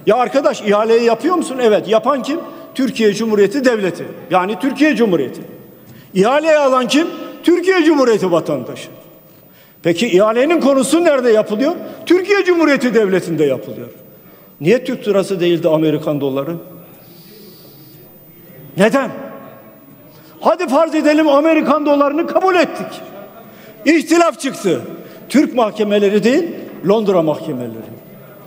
Ya arkadaş ihaleyi yapıyor musun? Evet. Yapan kim? Türkiye Cumhuriyeti Devleti. Yani Türkiye Cumhuriyeti. İhaleyi alan kim? Türkiye Cumhuriyeti vatandaşı. Peki ihalenin konusu nerede yapılıyor? Türkiye Cumhuriyeti Devleti'nde yapılıyor. Niye Türk lirası değildi Amerikan doları? Neden? Hadi farz edelim Amerikan dolarını kabul ettik. İhtilaf çıktı. Türk mahkemeleri değil, Londra mahkemeleri.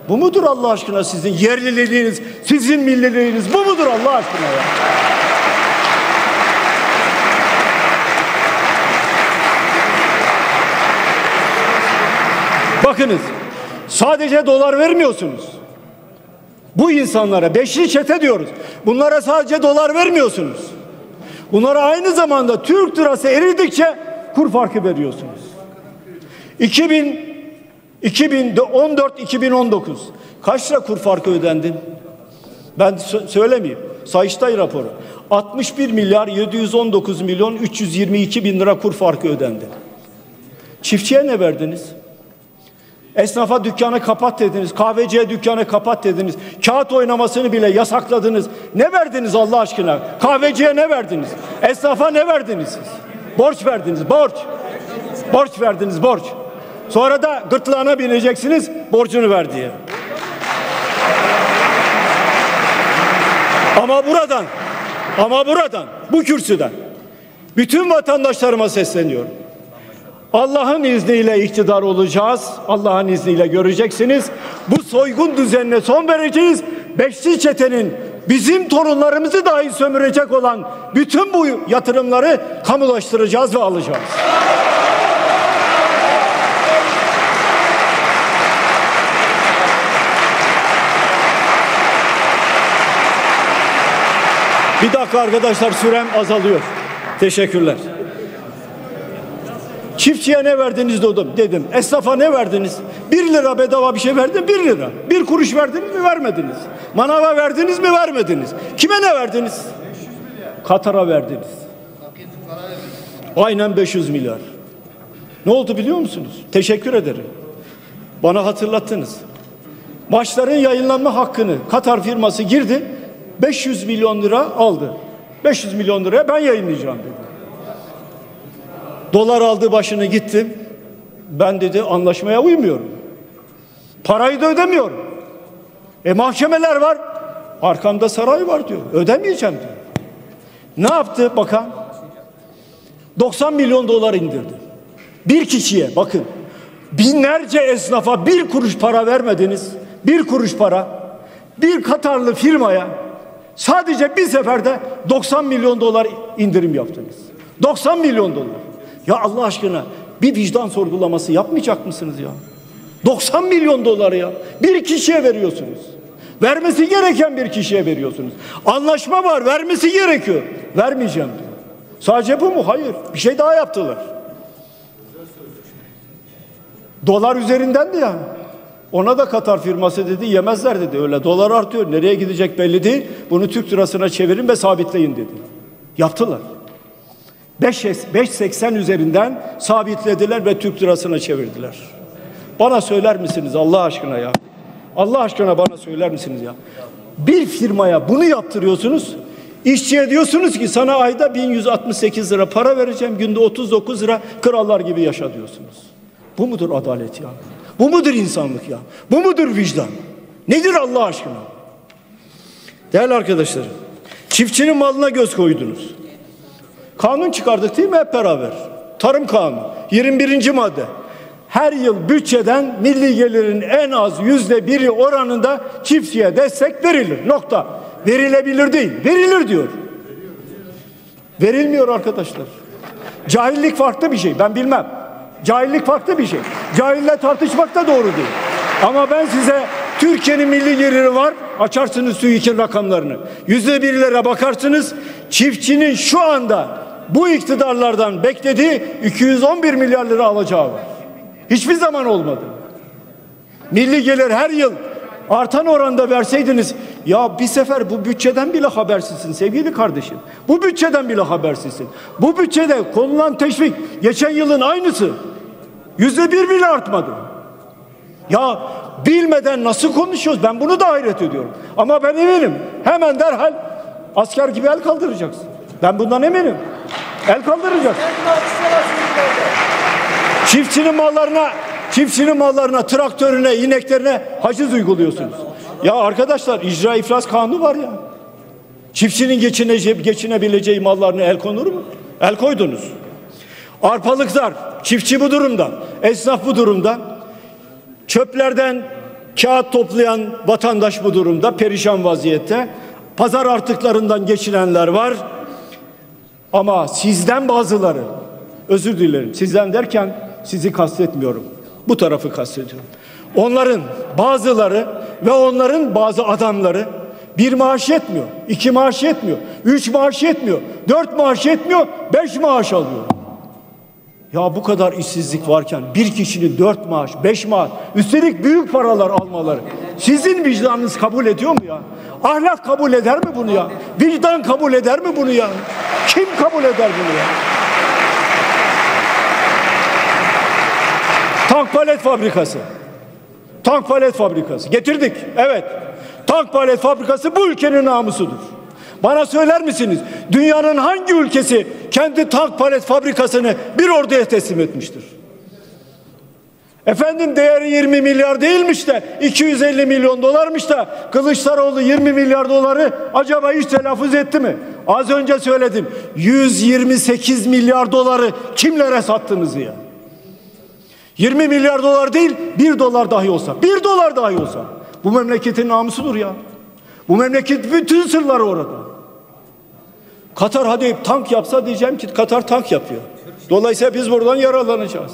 Bu mudur Allah aşkına sizin yerliliğiniz, sizin milliliğiniz bu mudur Allah aşkına ya? Bakınız sadece dolar vermiyorsunuz. Bu insanlara beşli çete diyoruz. Bunlara sadece dolar vermiyorsunuz. Bunlara aynı zamanda Türk lirası eridikçe kur farkı veriyorsunuz. 2000 2014 2019 kaç lira kur farkı ödendi? Ben sö- söylemeyeyim. Sayıştay raporu. 61 milyar 719 milyon 322 bin lira kur farkı ödendi. Çiftçiye ne verdiniz? Esnafa dükkanı kapat dediniz. Kahveciye dükkanı kapat dediniz. Kağıt oynamasını bile yasakladınız. Ne verdiniz Allah aşkına? Kahveciye ne verdiniz? Esnafa ne verdiniz siz? Borç verdiniz, borç. Borç verdiniz, borç. Sonra da gırtlağına bineceksiniz borcunu ver diye. Ama buradan, ama buradan, bu kürsüden bütün vatandaşlarıma sesleniyorum. Allah'ın izniyle iktidar olacağız. Allah'ın izniyle göreceksiniz. Bu soygun düzenine son vereceğiz. Beşli çetenin bizim torunlarımızı dahi sömürecek olan bütün bu yatırımları kamulaştıracağız ve alacağız. Bir dakika arkadaşlar sürem azalıyor. Teşekkürler. Çiftçiye ne verdiniz dedim. dedim. Esnafa ne verdiniz? Bir lira bedava bir şey verdim bir lira. Bir kuruş verdiniz mi vermediniz. Manava verdiniz mi vermediniz. Kime ne verdiniz? Katar'a verdiniz. Aynen 500 milyar. Ne oldu biliyor musunuz? Teşekkür ederim. Bana hatırlattınız. Maçların yayınlanma hakkını Katar firması girdi. 500 milyon lira aldı. 500 milyon liraya ben yayınlayacağım dedi. Dolar aldı başını gittim. Ben dedi anlaşmaya uymuyorum. Parayı da ödemiyorum. E mahkemeler var. Arkamda saray var diyor. Ödemeyeceğim diyor. Ne yaptı bakan? 90 milyon dolar indirdi. Bir kişiye bakın. Binlerce esnafa bir kuruş para vermediniz. Bir kuruş para. Bir Katarlı firmaya sadece bir seferde 90 milyon dolar indirim yaptınız. 90 milyon dolar. Ya Allah aşkına bir vicdan sorgulaması yapmayacak mısınız ya? 90 milyon dolar ya. Bir kişiye veriyorsunuz. Vermesi gereken bir kişiye veriyorsunuz. Anlaşma var vermesi gerekiyor. Vermeyeceğim diyor. Sadece bu mu? Hayır. Bir şey daha yaptılar. Dolar üzerinden de ya. Ona da Katar firması dedi yemezler dedi. Öyle dolar artıyor. Nereye gidecek belli değil. Bunu Türk lirasına çevirin ve sabitleyin dedi. Yaptılar. 5.80 üzerinden sabitlediler ve Türk lirasına çevirdiler. Bana söyler misiniz Allah aşkına ya? Allah aşkına bana söyler misiniz ya? Bir firmaya bunu yaptırıyorsunuz. İşçiye diyorsunuz ki sana ayda 1168 lira para vereceğim. Günde 39 lira krallar gibi yaşa diyorsunuz. Bu mudur adalet ya? Bu mudur insanlık ya? Bu mudur vicdan? Nedir Allah aşkına? Değerli arkadaşlarım, çiftçinin malına göz koydunuz. Kanun çıkardık değil mi hep beraber? Tarım kanunu 21. madde. Her yıl bütçeden milli gelirin en az yüzde biri oranında çiftçiye destek verilir. Nokta. Verilebilir değil. Verilir diyor. Verilmiyor arkadaşlar. Cahillik farklı bir şey. Ben bilmem. Cahillik farklı bir şey. Cahille tartışmak da doğru değil. Ama ben size Türkiye'nin milli geliri var. Açarsınız TÜİK'in rakamlarını. Yüzde birlere bakarsınız. Çiftçinin şu anda bu iktidarlardan beklediği 211 milyar lira alacağı var. Hiçbir zaman olmadı. Milli gelir her yıl artan oranda verseydiniz ya bir sefer bu bütçeden bile habersizsin sevgili kardeşim. Bu bütçeden bile habersizsin. Bu bütçede konulan teşvik geçen yılın aynısı. Yüzde bir bile artmadı. Ya bilmeden nasıl konuşuyoruz ben bunu da hayret ediyorum. Ama ben eminim hemen derhal asker gibi el kaldıracaksın. Ben bundan eminim. El kaldıracaksın. Çiftçinin mallarına, çiftçinin mallarına, traktörüne, ineklerine haciz uyguluyorsunuz. Ya arkadaşlar icra iflas kanunu var ya. Çiftçinin geçine, geçinebileceği mallarına el konur mu? El koydunuz. Arpalıklar, çiftçi bu durumda, esnaf bu durumda. Çöplerden kağıt toplayan vatandaş bu durumda perişan vaziyette. Pazar artıklarından geçinenler var. Ama sizden bazıları, özür dilerim sizden derken sizi kastetmiyorum. Bu tarafı kastediyorum. Onların bazıları ve onların bazı adamları bir maaş yetmiyor, iki maaş yetmiyor, üç maaş yetmiyor, dört maaş yetmiyor, beş maaş alıyor. Ya bu kadar işsizlik varken bir kişinin dört maaş, beş maaş, üstelik büyük paralar almaları sizin vicdanınız kabul ediyor mu ya? Ahlak kabul eder mi bunu ya? Vicdan kabul eder mi bunu ya? Kim kabul eder bunu ya? Tank palet fabrikası. Tank palet fabrikası. Getirdik. Evet. Tank palet fabrikası bu ülkenin namusudur. Bana söyler misiniz? Dünyanın hangi ülkesi kendi tank palet fabrikasını bir orduya teslim etmiştir? Efendim değeri 20 milyar değilmiş de 250 milyon dolarmış da Kılıçdaroğlu 20 milyar doları acaba hiç telaffuz etti mi? Az önce söyledim. 128 milyar doları kimlere sattınız ya? 20 milyar dolar değil, 1 dolar dahi olsa, 1 dolar dahi olsa bu memleketin namusudur ya. Bu memleket bütün sırları orada. Katar hadi tank yapsa diyeceğim ki Katar tank yapıyor. Dolayısıyla biz buradan yararlanacağız.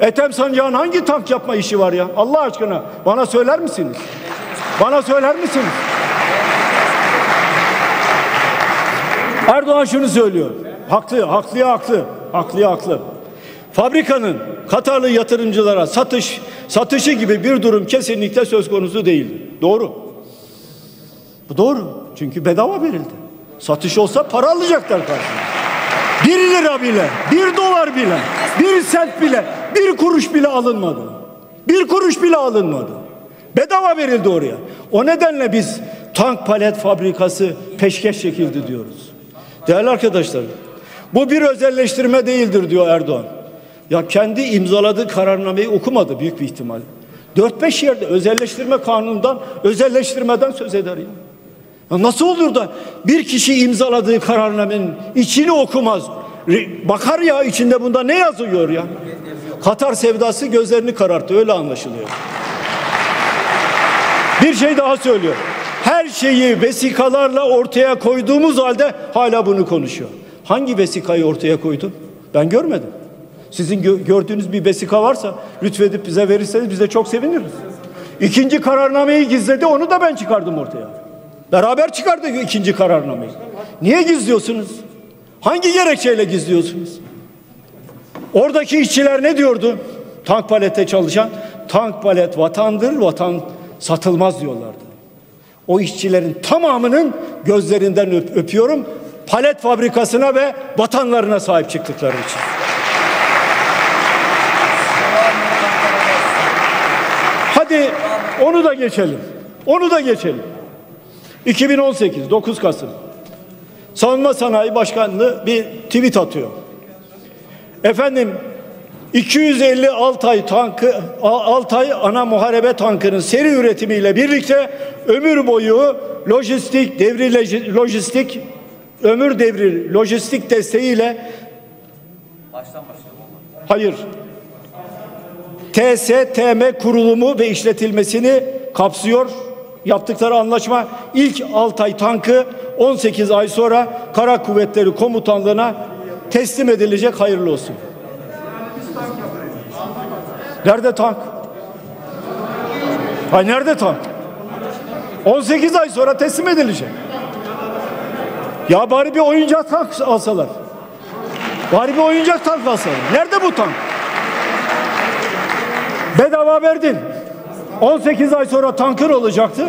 Ethem Sancak'ın hangi tank yapma işi var ya? Allah aşkına bana söyler misiniz? Bana söyler misiniz? Erdoğan şunu söylüyor. Haklı, haklıya haklı. Haklıya haklı. Fabrikanın Katarlı yatırımcılara satış satışı gibi bir durum kesinlikle söz konusu değil. Doğru. Bu doğru. Çünkü bedava verildi. Satış olsa para alacaklar karşılığında. Bir lira bile, bir dolar bile, bir sent bile, bir kuruş bile alınmadı. Bir kuruş bile alınmadı. Bedava verildi oraya. O nedenle biz tank palet fabrikası peşkeş çekildi diyoruz. Değerli arkadaşlar, bu bir özelleştirme değildir diyor Erdoğan. Ya kendi imzaladığı kararnameyi okumadı büyük bir ihtimal. 4-5 yerde özelleştirme kanunundan, özelleştirmeden söz eder ya. ya. Nasıl olur da bir kişi imzaladığı kararnamenin içini okumaz? Bakar ya içinde bunda ne yazıyor ya? Katar sevdası gözlerini kararttı öyle anlaşılıyor. Bir şey daha söylüyor. Her şeyi vesikalarla ortaya koyduğumuz halde hala bunu konuşuyor. Hangi vesikayı ortaya koydu? Ben görmedim. Sizin gö- gördüğünüz bir vesika varsa lütfedip bize verirseniz biz de çok seviniriz. İkinci kararnameyi gizledi onu da ben çıkardım ortaya. Beraber çıkardık ikinci kararnameyi. Niye gizliyorsunuz? Hangi gerekçeyle gizliyorsunuz? Oradaki işçiler ne diyordu? Tank palette çalışan tank palet vatandır, vatan satılmaz diyorlardı. O işçilerin tamamının gözlerinden öp- öpüyorum. Palet fabrikasına ve vatanlarına sahip çıktıkları için. Hadi onu da geçelim. Onu da geçelim. 2018 9 Kasım. Savunma Sanayi Başkanlığı bir tweet atıyor. Efendim 250 Altay tankı Altay ana muharebe tankının seri üretimiyle birlikte ömür boyu lojistik devri lojistik ömür devri lojistik desteğiyle hayır TSTM kurulumu ve işletilmesini kapsıyor. Yaptıkları anlaşma ilk Altay tankı 18 ay sonra Kara Kuvvetleri Komutanlığı'na teslim edilecek hayırlı olsun. Nerede tank? Hay nerede tank? 18 ay sonra teslim edilecek. Ya bari bir oyuncak tank alsalar. Bari bir oyuncak tank alsalar. Nerede bu tank? Bedava verdin. 18 ay sonra tankır olacaktı.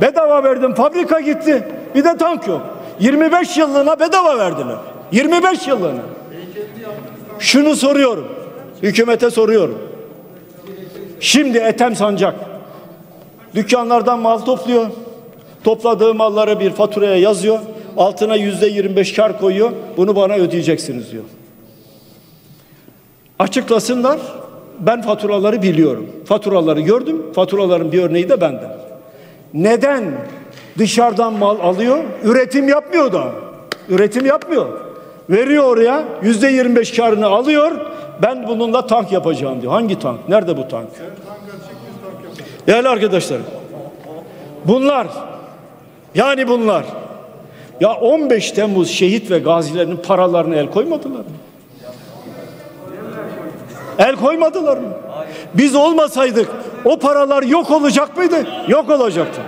Bedava verdin. Fabrika gitti. Bir de tank yok. 25 yıllığına bedava verdiler. 25 yıllığına. Şunu soruyorum. Hükümete soruyorum. Şimdi Ethem Sancak dükkanlardan mal topluyor. Topladığı malları bir faturaya yazıyor. Altına yüzde 25 kar koyuyor. Bunu bana ödeyeceksiniz diyor. Açıklasınlar. Ben faturaları biliyorum. Faturaları gördüm. Faturaların bir örneği de bende. Neden dışarıdan mal alıyor? Üretim yapmıyor da. Üretim yapmıyor. Veriyor oraya yüzde 25 karını alıyor. Ben bununla tank yapacağım diyor. Hangi tank? Nerede bu tank? Değerli arkadaşlarım, bunlar yani bunlar ya 15 Temmuz şehit ve gazilerinin paralarına el koymadılar mı? El koymadılar mı? Biz olmasaydık o paralar yok olacak mıydı? Yok olacaktı.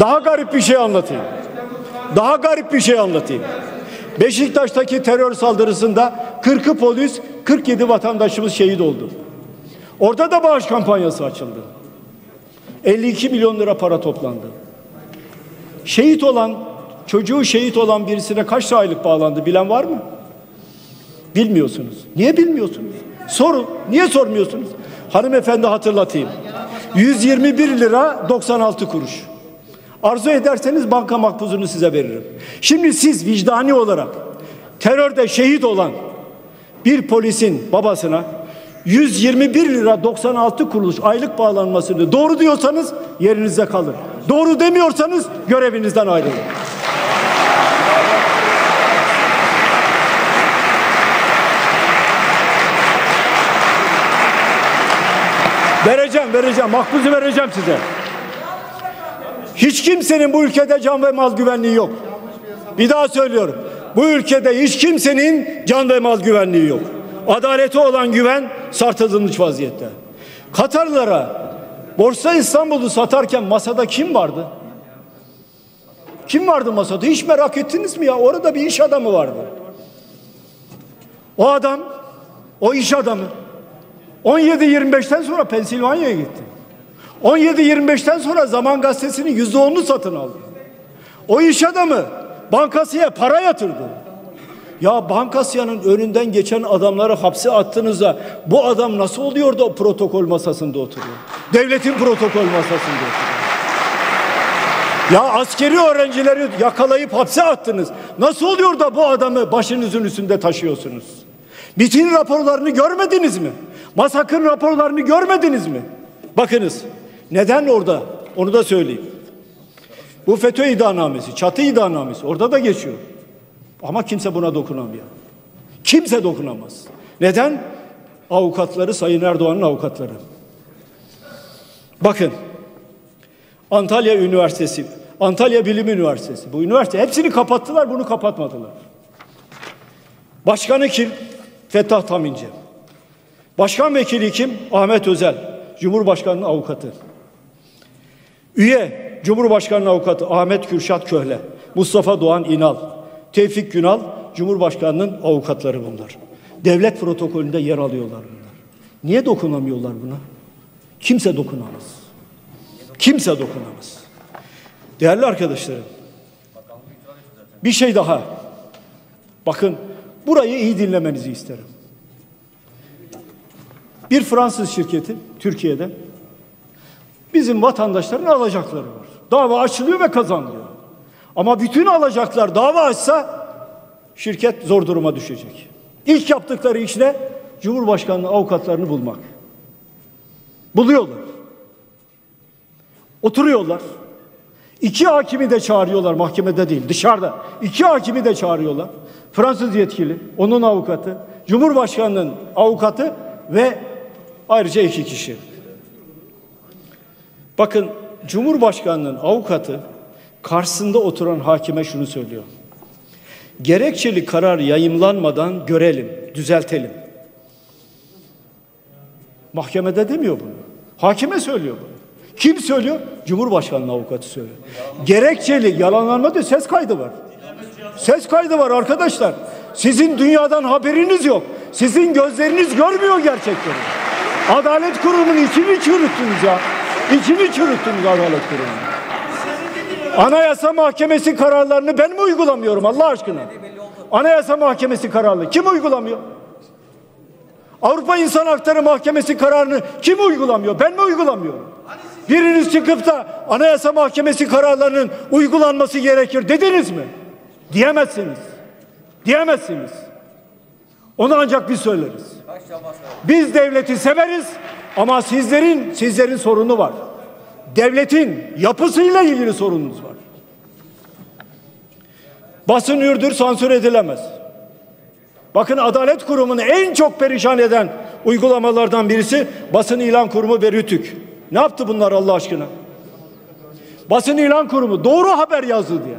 Daha garip bir şey anlatayım. Daha garip bir şey anlatayım. Beşiktaş'taki terör saldırısında 40'ı polis, 47 vatandaşımız şehit oldu. Orada da bağış kampanyası açıldı. 52 milyon lira para toplandı. Şehit olan, çocuğu şehit olan birisine kaç aylık bağlandı bilen var mı? Bilmiyorsunuz. Niye bilmiyorsunuz? Sorun. Niye sormuyorsunuz? Hanımefendi hatırlatayım. 121 lira 96 kuruş. Arzu ederseniz banka makbuzunu size veririm. Şimdi siz vicdani olarak terörde şehit olan bir polisin babasına 121 lira 96 kuruş aylık bağlanmasını doğru diyorsanız yerinizde kalın. Doğru demiyorsanız görevinizden ayrılın. Vereceğim, vereceğim. Makbuzu vereceğim size. Hiç kimsenin bu ülkede can ve mal güvenliği yok. Bir daha söylüyorum. Bu ülkede hiç kimsenin can ve mal güvenliği yok. Adalete olan güven sartılmış vaziyette. Katarlara Borsa İstanbul'u satarken masada kim vardı? Kim vardı masada? Hiç merak ettiniz mi ya? Orada bir iş adamı vardı. O adam, o iş adamı 17-25'ten sonra Pensilvanya'ya gitti. 17-25'ten sonra Zaman Gazetesi'nin yüzde onunu satın aldı. O iş adamı bankasıya para yatırdı. Ya bankasyanın önünden geçen adamları hapse attığınızda bu adam nasıl oluyor da o protokol masasında oturuyor? Devletin protokol masasında oturuyor. Ya askeri öğrencileri yakalayıp hapse attınız. Nasıl oluyor da bu adamı başınızın üstünde taşıyorsunuz? Mitin raporlarını görmediniz mi? Masakın raporlarını görmediniz mi? Bakınız neden orada? Onu da söyleyeyim. Bu FETÖ iddianamesi, çatı iddianamesi orada da geçiyor. Ama kimse buna dokunamıyor. Kimse dokunamaz. Neden? Avukatları Sayın Erdoğan'ın avukatları. Bakın Antalya Üniversitesi, Antalya Bilim Üniversitesi. Bu üniversite hepsini kapattılar, bunu kapatmadılar. Başkanı kim? Fettah Taminci. Başkan vekili kim? Ahmet Özel. Cumhurbaşkanının avukatı. Üye Cumhurbaşkanının avukatı Ahmet Kürşat Köhle. Mustafa Doğan İnal. Tevfik Günal Cumhurbaşkanının avukatları bunlar. Devlet protokolünde yer alıyorlar bunlar. Niye dokunamıyorlar buna? Kimse dokunamaz. Kimse dokunamaz. Değerli arkadaşlarım. Bir şey daha. Bakın burayı iyi dinlemenizi isterim. Bir Fransız şirketi Türkiye'de bizim vatandaşların alacakları var. Dava açılıyor ve kazanılıyor. Ama bütün alacaklar dava açsa şirket zor duruma düşecek. İlk yaptıkları iş ne? Cumhurbaşkanlığı avukatlarını bulmak. Buluyorlar. Oturuyorlar. İki hakimi de çağırıyorlar mahkemede değil dışarıda. İki hakimi de çağırıyorlar. Fransız yetkili, onun avukatı, Cumhurbaşkanının avukatı ve ayrıca iki kişi. Bakın Cumhurbaşkanının avukatı karşısında oturan hakime şunu söylüyor. Gerekçeli karar yayımlanmadan görelim, düzeltelim. Mahkemede demiyor bunu. Hakime söylüyor bunu. Kim söylüyor? Cumhurbaşkanının avukatı söylüyor. Gerekçeli yalanlanma diyor ses kaydı var. Ses kaydı var arkadaşlar. Sizin dünyadan haberiniz yok. Sizin gözleriniz görmüyor gerçekleri. Adalet Kurumu'nun içini çürüttünüz ya. İçini çürüttünüz Adalet Kurumu'nun. Anayasa Mahkemesi kararlarını ben mi uygulamıyorum Allah aşkına? Anayasa Mahkemesi kararları kim uygulamıyor? Avrupa İnsan Hakları Mahkemesi kararını kim uygulamıyor? Ben mi uygulamıyorum? Biriniz çıkıp da Anayasa Mahkemesi kararlarının uygulanması gerekir dediniz mi? Diyemezsiniz. Diyemezsiniz. Onu ancak biz söyleriz. Biz devleti severiz ama sizlerin sizlerin sorunu var. Devletin yapısıyla ilgili sorununuz var. Basın ürdür sansür edilemez. Bakın Adalet Kurumu'nu en çok perişan eden uygulamalardan birisi basın ilan kurumu ve rütük. Ne yaptı bunlar Allah aşkına? Basın ilan kurumu doğru haber yazdı diye.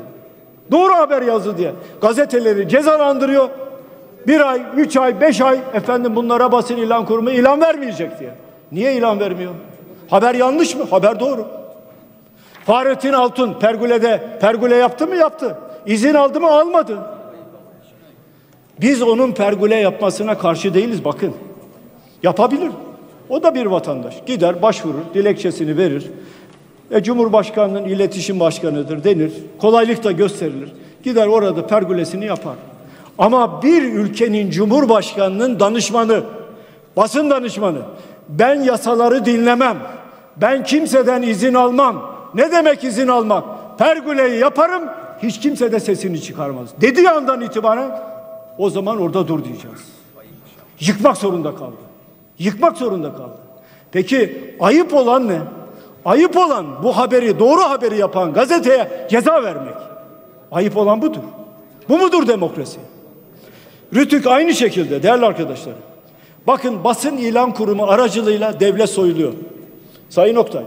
Doğru haber yazdı diye. Gazeteleri cezalandırıyor. Bir ay, üç ay, beş ay efendim bunlara basın ilan kurumu ilan vermeyecek diye. Niye ilan vermiyor? Haber yanlış mı? Haber doğru. Fahrettin Altun Pergule'de pergule yaptı mı? Yaptı. İzin aldı mı? Almadı. Biz onun pergule yapmasına karşı değiliz bakın. Yapabilir. O da bir vatandaş. Gider başvurur, dilekçesini verir. E, Cumhurbaşkanının iletişim başkanıdır denir. Kolaylık da gösterilir. Gider orada pergülesini yapar. Ama bir ülkenin cumhurbaşkanının danışmanı, basın danışmanı, ben yasaları dinlemem, ben kimseden izin almam. Ne demek izin almak? Pergüleyi yaparım, hiç kimse de sesini çıkarmaz. Dediği andan itibaren o zaman orada dur diyeceğiz. Yıkmak zorunda kaldı. Yıkmak zorunda kaldı. Peki ayıp olan ne? Ayıp olan bu haberi, doğru haberi yapan gazeteye ceza vermek. Ayıp olan budur. Bu mudur demokrasi? Rütük aynı şekilde değerli arkadaşlarım. Bakın basın ilan kurumu aracılığıyla devlet soyuluyor. Sayın Oktay,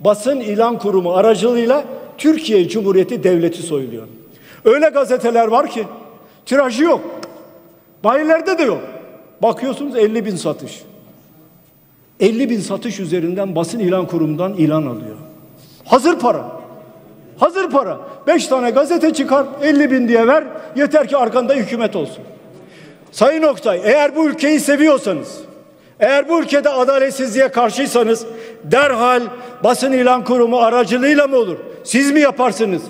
basın ilan kurumu aracılığıyla Türkiye Cumhuriyeti devleti soyuluyor. Öyle gazeteler var ki tirajı yok. Bayilerde de yok. Bakıyorsunuz 50 bin satış. 50 bin satış üzerinden basın ilan kurumundan ilan alıyor. Hazır para. Hazır para. 5 tane gazete çıkar 50 bin diye ver. Yeter ki arkanda hükümet olsun. Sayın Oktay eğer bu ülkeyi seviyorsanız, eğer bu ülkede adaletsizliğe karşıysanız derhal basın ilan kurumu aracılığıyla mı olur? Siz mi yaparsınız?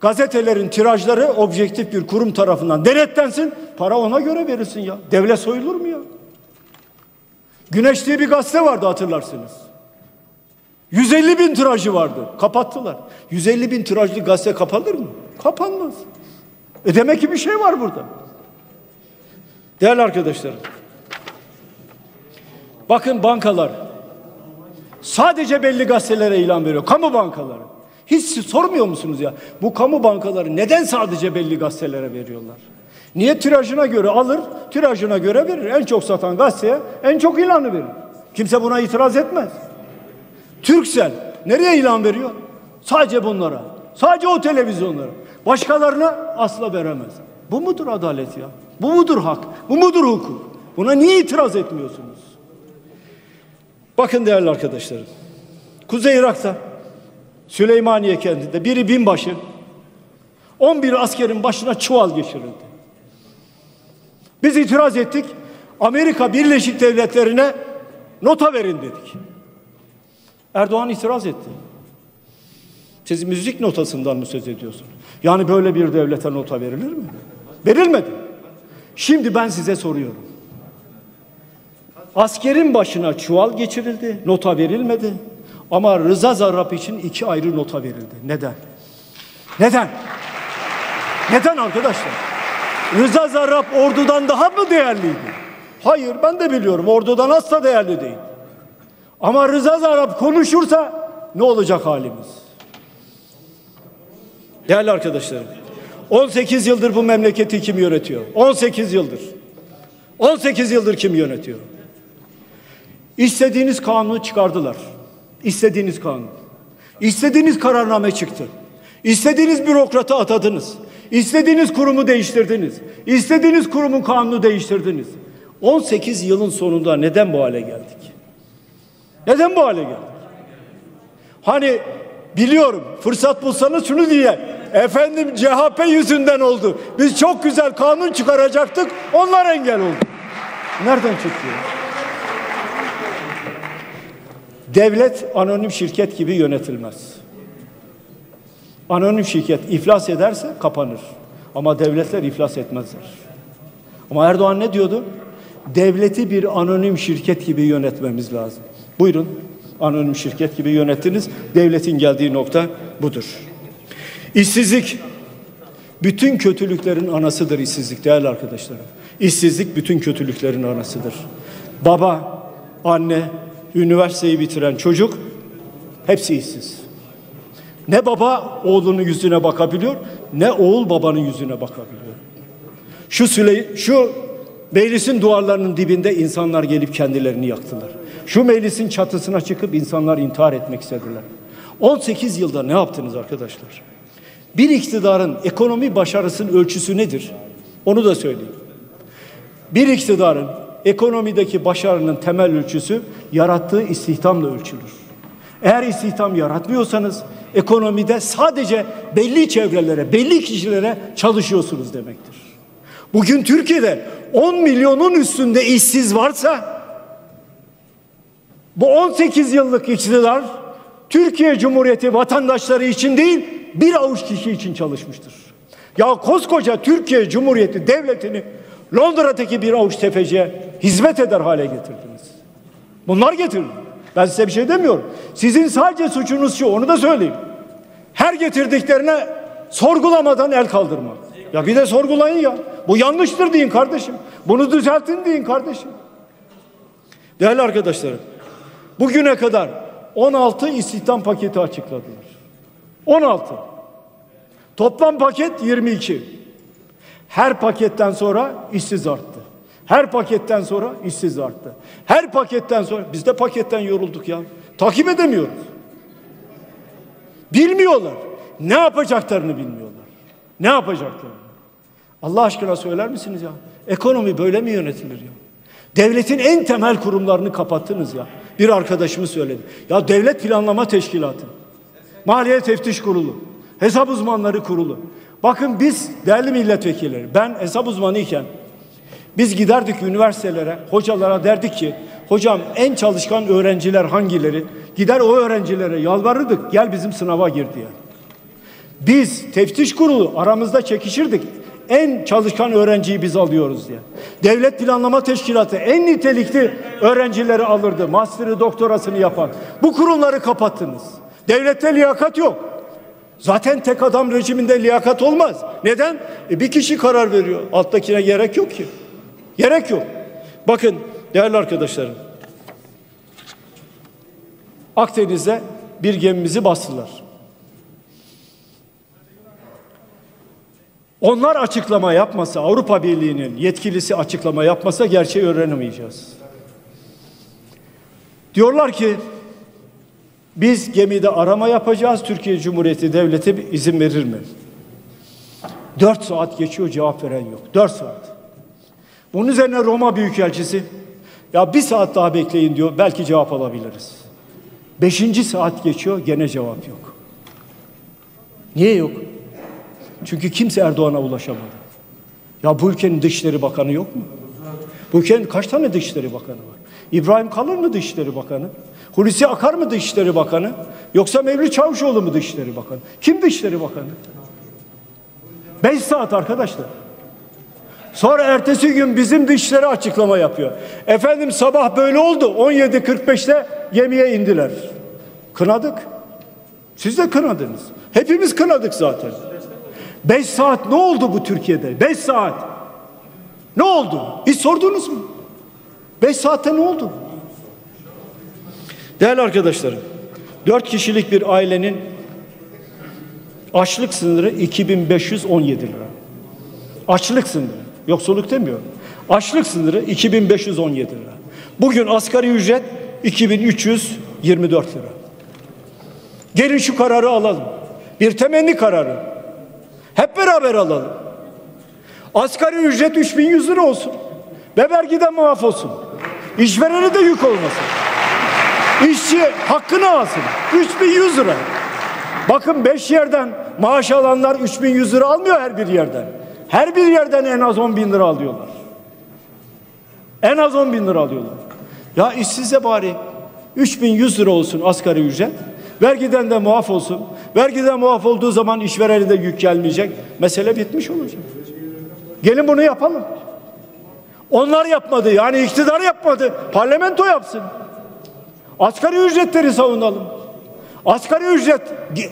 Gazetelerin tirajları objektif bir kurum tarafından denetlensin. Para ona göre verilsin ya. Devlet soyulur mu ya? Güneş diye bir gazete vardı hatırlarsınız. 150 bin tirajı vardı. Kapattılar. 150 bin tirajlı gazete kapanır mı? Kapanmaz. E demek ki bir şey var burada. Değerli arkadaşlarım. Bakın bankalar sadece belli gazetelere ilan veriyor. Kamu bankaları. Hiç sormuyor musunuz ya? Bu kamu bankaları neden sadece belli gazetelere veriyorlar? Niye tirajına göre alır, tirajına göre verir. En çok satan gazeteye en çok ilanı verir. Kimse buna itiraz etmez. Türksel nereye ilan veriyor? Sadece bunlara. Sadece o televizyonlara. Başkalarına asla veremez. Bu mudur adalet ya? Bu mudur hak? Bu mudur hukuk? Buna niye itiraz etmiyorsunuz? Bakın değerli arkadaşlarım. Kuzey Irak'ta Süleymaniye kentinde biri binbaşı 11 askerin başına çuval geçirildi. Biz itiraz ettik. Amerika Birleşik Devletleri'ne nota verin dedik. Erdoğan itiraz etti. Siz müzik notasından mı söz ediyorsun? Yani böyle bir devlete nota verilir mi? Verilmedi. Şimdi ben size soruyorum. Askerin başına çuval geçirildi, nota verilmedi. Ama Rıza Zarrab için iki ayrı nota verildi. Neden? Neden? Neden arkadaşlar? Rıza Zarrab ordudan daha mı değerliydi? Hayır ben de biliyorum ordudan asla değerli değil. Ama Rıza Zarrab konuşursa ne olacak halimiz? Değerli arkadaşlarım 18 yıldır bu memleketi kim yönetiyor? 18 yıldır. 18 yıldır kim yönetiyor? İstediğiniz kanunu çıkardılar. İstediğiniz kanun. İstediğiniz kararname çıktı. İstediğiniz bürokratı atadınız. İstediğiniz kurumu değiştirdiniz. İstediğiniz kurumun kanunu değiştirdiniz. 18 yılın sonunda neden bu hale geldik? Neden bu hale geldik? Hani biliyorum fırsat bulsanız şunu diye efendim CHP yüzünden oldu. Biz çok güzel kanun çıkaracaktık onlar engel oldu. Nereden çıkıyor? Devlet anonim şirket gibi yönetilmez. Anonim şirket iflas ederse kapanır. Ama devletler iflas etmezler. Ama Erdoğan ne diyordu? Devleti bir anonim şirket gibi yönetmemiz lazım. Buyurun anonim şirket gibi yönettiniz. Devletin geldiği nokta budur. İşsizlik bütün kötülüklerin anasıdır işsizlik değerli arkadaşlarım. İşsizlik bütün kötülüklerin anasıdır. Baba, anne, üniversiteyi bitiren çocuk hepsi işsiz. Ne baba oğlunun yüzüne bakabiliyor, ne oğul babanın yüzüne bakabiliyor. Şu Süley, şu Meclisin duvarlarının dibinde insanlar gelip kendilerini yaktılar. Şu meclisin çatısına çıkıp insanlar intihar etmek istediler. 18 yılda ne yaptınız arkadaşlar? Bir iktidarın ekonomi başarısının ölçüsü nedir? Onu da söyleyeyim. Bir iktidarın ekonomideki başarının temel ölçüsü yarattığı istihdamla ölçülür. Eğer istihdam yaratmıyorsanız ekonomide sadece belli çevrelere, belli kişilere çalışıyorsunuz demektir. Bugün Türkiye'de 10 milyonun üstünde işsiz varsa bu 18 yıllık iktidar Türkiye Cumhuriyeti vatandaşları için değil bir avuç kişi için çalışmıştır. Ya koskoca Türkiye Cumhuriyeti devletini Londra'daki bir avuç tefeciye hizmet eder hale getirdiniz. Bunlar getirin. Ben size bir şey demiyorum. Sizin sadece suçunuz şu onu da söyleyeyim. Her getirdiklerine sorgulamadan el kaldırmak. Ya bir de sorgulayın ya. Bu yanlıştır deyin kardeşim. Bunu düzeltin deyin kardeşim. Değerli arkadaşlarım. Bugüne kadar 16 istihdam paketi açıkladılar. 16. Toplam paket 22. Her paketten sonra işsiz arttı. Her paketten sonra işsiz arttı. Her paketten sonra biz de paketten yorulduk ya. Takip edemiyoruz. Bilmiyorlar. Ne yapacaklarını bilmiyorlar. Ne yapacaklarını. Allah aşkına söyler misiniz ya? Ekonomi böyle mi yönetilir ya? Devletin en temel kurumlarını kapattınız ya. Bir arkadaşımız söyledi. Ya devlet planlama teşkilatı, maliye teftiş kurulu, hesap uzmanları kurulu. Bakın biz değerli milletvekilleri, ben hesap uzmanı iken biz giderdik üniversitelere, hocalara derdik ki hocam en çalışkan öğrenciler hangileri? Gider o öğrencilere yalvarırdık gel bizim sınava gir diye. Biz teftiş kurulu aramızda çekişirdik. En çalışkan öğrenciyi biz alıyoruz diye. Devlet Planlama Teşkilatı en nitelikli öğrencileri alırdı. Master'ı, doktorasını yapan. Bu kurumları kapattınız. Devlette liyakat yok. Zaten tek adam rejiminde liyakat olmaz. Neden? E bir kişi karar veriyor. Alttakine gerek yok ki. Gerek yok. Bakın değerli arkadaşlarım. Akdeniz'de bir gemimizi bastılar. Onlar açıklama yapmasa, Avrupa Birliği'nin yetkilisi açıklama yapmasa gerçeği öğrenemeyeceğiz. Diyorlar ki biz gemide arama yapacağız. Türkiye Cumhuriyeti Devleti izin verir mi? Dört saat geçiyor cevap veren yok. Dört saat. Bunun üzerine Roma Büyükelçisi ya bir saat daha bekleyin diyor. Belki cevap alabiliriz. Beşinci saat geçiyor gene cevap yok. Niye yok? Çünkü kimse Erdoğan'a ulaşamadı. Ya bu ülkenin Dışişleri Bakanı yok mu? Bu ülkenin kaç tane Dışişleri Bakanı var? İbrahim Kalın mı Dışişleri Bakanı? Hulusi Akar mı Dışişleri Bakanı? Yoksa Mevlüt Çavuşoğlu mu Dışişleri Bakanı? Kim Dışişleri Bakanı? Beş saat arkadaşlar. Sonra ertesi gün bizim dışişleri açıklama yapıyor. Efendim sabah böyle oldu. 17.45'te gemiye indiler. Kınadık. Siz de kınadınız. Hepimiz kınadık zaten. Beş saat ne oldu bu Türkiye'de? Beş saat. Ne oldu? Hiç sordunuz mu? Beş saatte ne oldu? Değerli arkadaşlarım, dört kişilik bir ailenin açlık sınırı 2517 lira. Açlık sınırı, yoksulluk demiyorum. Açlık sınırı 2517 lira. Bugün asgari ücret 2324 lira. Gelin şu kararı alalım. Bir temenni kararı. Hep beraber alalım. Asgari ücret 3100 lira olsun. Ve vergiden muaf olsun. İşverene de yük olmasın. İşçi hakkını alsın. 3100 lira. Bakın 5 yerden maaş alanlar 3100 lira almıyor her bir yerden. Her bir yerden en az 10 bin lira alıyorlar. En az 10 bin lira alıyorlar. Ya işsize bari 3100 lira olsun asgari ücret. Vergiden de muaf olsun. Vergiden muaf olduğu zaman işverene de yük gelmeyecek. Mesele bitmiş olacak. Gelin bunu yapalım. Onlar yapmadı. Yani iktidar yapmadı. Parlamento yapsın. Asgari ücretleri savunalım. Asgari ücret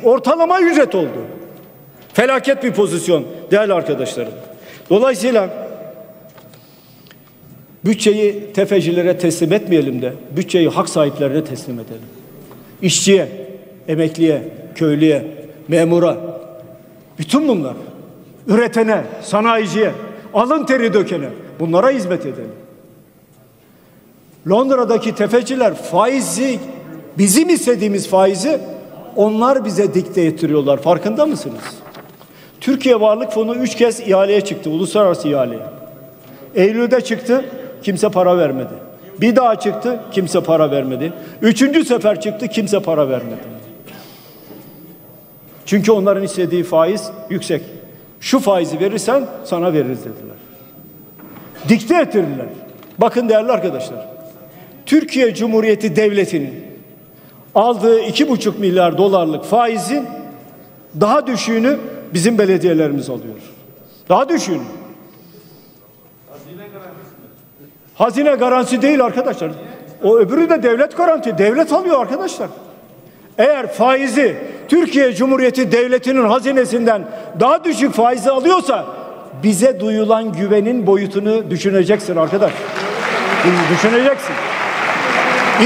ortalama ücret oldu. Felaket bir pozisyon değerli arkadaşlarım. Dolayısıyla bütçeyi tefecilere teslim etmeyelim de bütçeyi hak sahiplerine teslim edelim. İşçiye, emekliye, köylüye, memura, bütün bunlar üretene, sanayiciye, alın teri dökene Bunlara hizmet edelim. Londra'daki tefeciler faizi bizim istediğimiz faizi onlar bize dikte ettiriyorlar. Farkında mısınız? Türkiye Varlık Fonu üç kez ihaleye çıktı. Uluslararası ihaleye. Eylül'de çıktı. Kimse para vermedi. Bir daha çıktı. Kimse para vermedi. Üçüncü sefer çıktı. Kimse para vermedi. Çünkü onların istediği faiz yüksek. Şu faizi verirsen sana veririz dediler. Dikte ettirdiler. Bakın değerli arkadaşlar. Türkiye Cumhuriyeti Devleti'nin aldığı iki buçuk milyar dolarlık faizin daha düşüğünü bizim belediyelerimiz alıyor. Daha düşüğünü. Hazine garantisi değil arkadaşlar. O öbürü de devlet garanti. Devlet alıyor arkadaşlar. Eğer faizi Türkiye Cumhuriyeti Devleti'nin hazinesinden daha düşük faizi alıyorsa bize duyulan güvenin boyutunu düşüneceksin arkadaş. Düşüneceksin.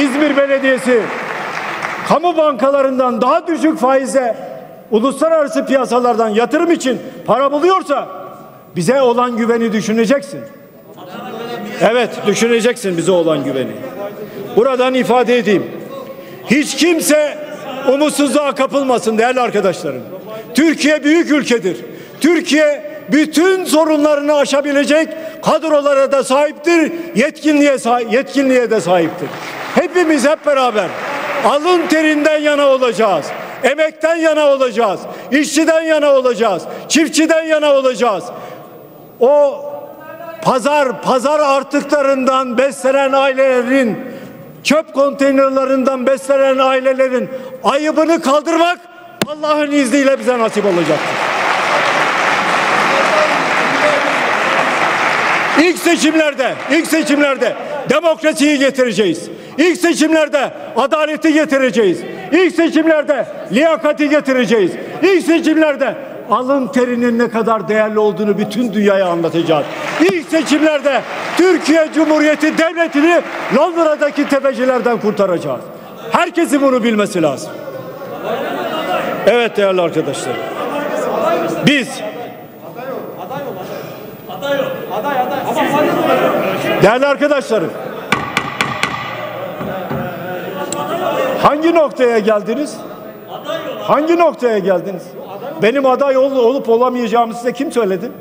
İzmir Belediyesi kamu bankalarından daha düşük faize uluslararası piyasalardan yatırım için para buluyorsa bize olan güveni düşüneceksin. Evet düşüneceksin bize olan güveni. Buradan ifade edeyim. Hiç kimse umutsuzluğa kapılmasın değerli arkadaşlarım. Türkiye büyük ülkedir. Türkiye bütün sorunlarını aşabilecek kadrolara da sahiptir, yetkinliğe yetkinliğe de sahiptir. Hepimiz hep beraber alın terinden yana olacağız. Emekten yana olacağız. işçiden yana olacağız. Çiftçiden yana olacağız. O pazar pazar artıklarından beslenen ailelerin çöp konteynerlerinden beslenen ailelerin ayıbını kaldırmak Allah'ın izniyle bize nasip olacaktır. İlk seçimlerde, ilk seçimlerde demokrasiyi getireceğiz. İlk seçimlerde adaleti getireceğiz. İlk seçimlerde liyakati getireceğiz. İlk seçimlerde alın terinin ne kadar değerli olduğunu bütün dünyaya anlatacağız. İlk seçimlerde Türkiye Cumhuriyeti Devleti'ni Londra'daki tepecilerden kurtaracağız. Herkesin bunu bilmesi lazım. Evet değerli arkadaşlar. Biz Değerli arkadaşlarım. Hangi noktaya geldiniz? Hangi noktaya geldiniz? Benim aday ol, olup olamayacağımı size kim söyledi?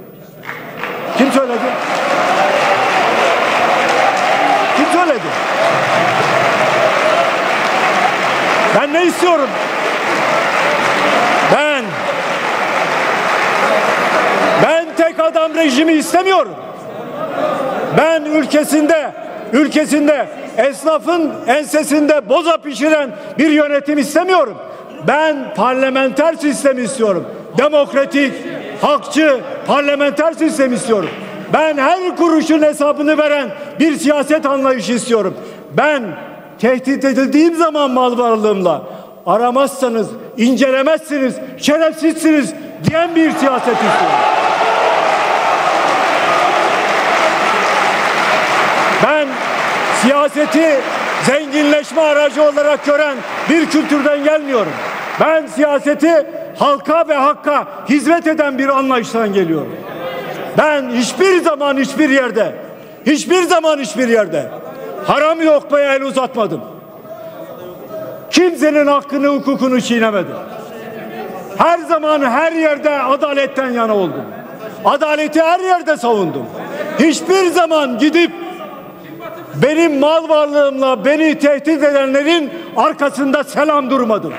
Kim söyledi? Kim söyledi? Ben ne istiyorum? Ben ben tek adam rejimi istemiyorum. Ben ülkesinde ülkesinde esnafın ensesinde boza pişiren bir yönetim istemiyorum. Ben parlamenter sistem istiyorum. Demokratik, hakçı, parlamenter sistem istiyorum. Ben her kuruşun hesabını veren bir siyaset anlayışı istiyorum. Ben tehdit edildiğim zaman mal varlığımla aramazsanız, incelemezsiniz, şerefsizsiniz diyen bir siyaset istiyorum. Ben siyaseti zenginleşme aracı olarak gören bir kültürden gelmiyorum. Ben siyaseti halka ve hakka hizmet eden bir anlayıştan geliyorum. Ben hiçbir zaman hiçbir yerde, hiçbir zaman hiçbir yerde haram lokmaya el uzatmadım. Kimsenin hakkını, hukukunu çiğnemedim. Her zaman her yerde adaletten yana oldum. Adaleti her yerde savundum. Hiçbir zaman gidip benim mal varlığımla beni tehdit edenlerin arkasında selam durmadım.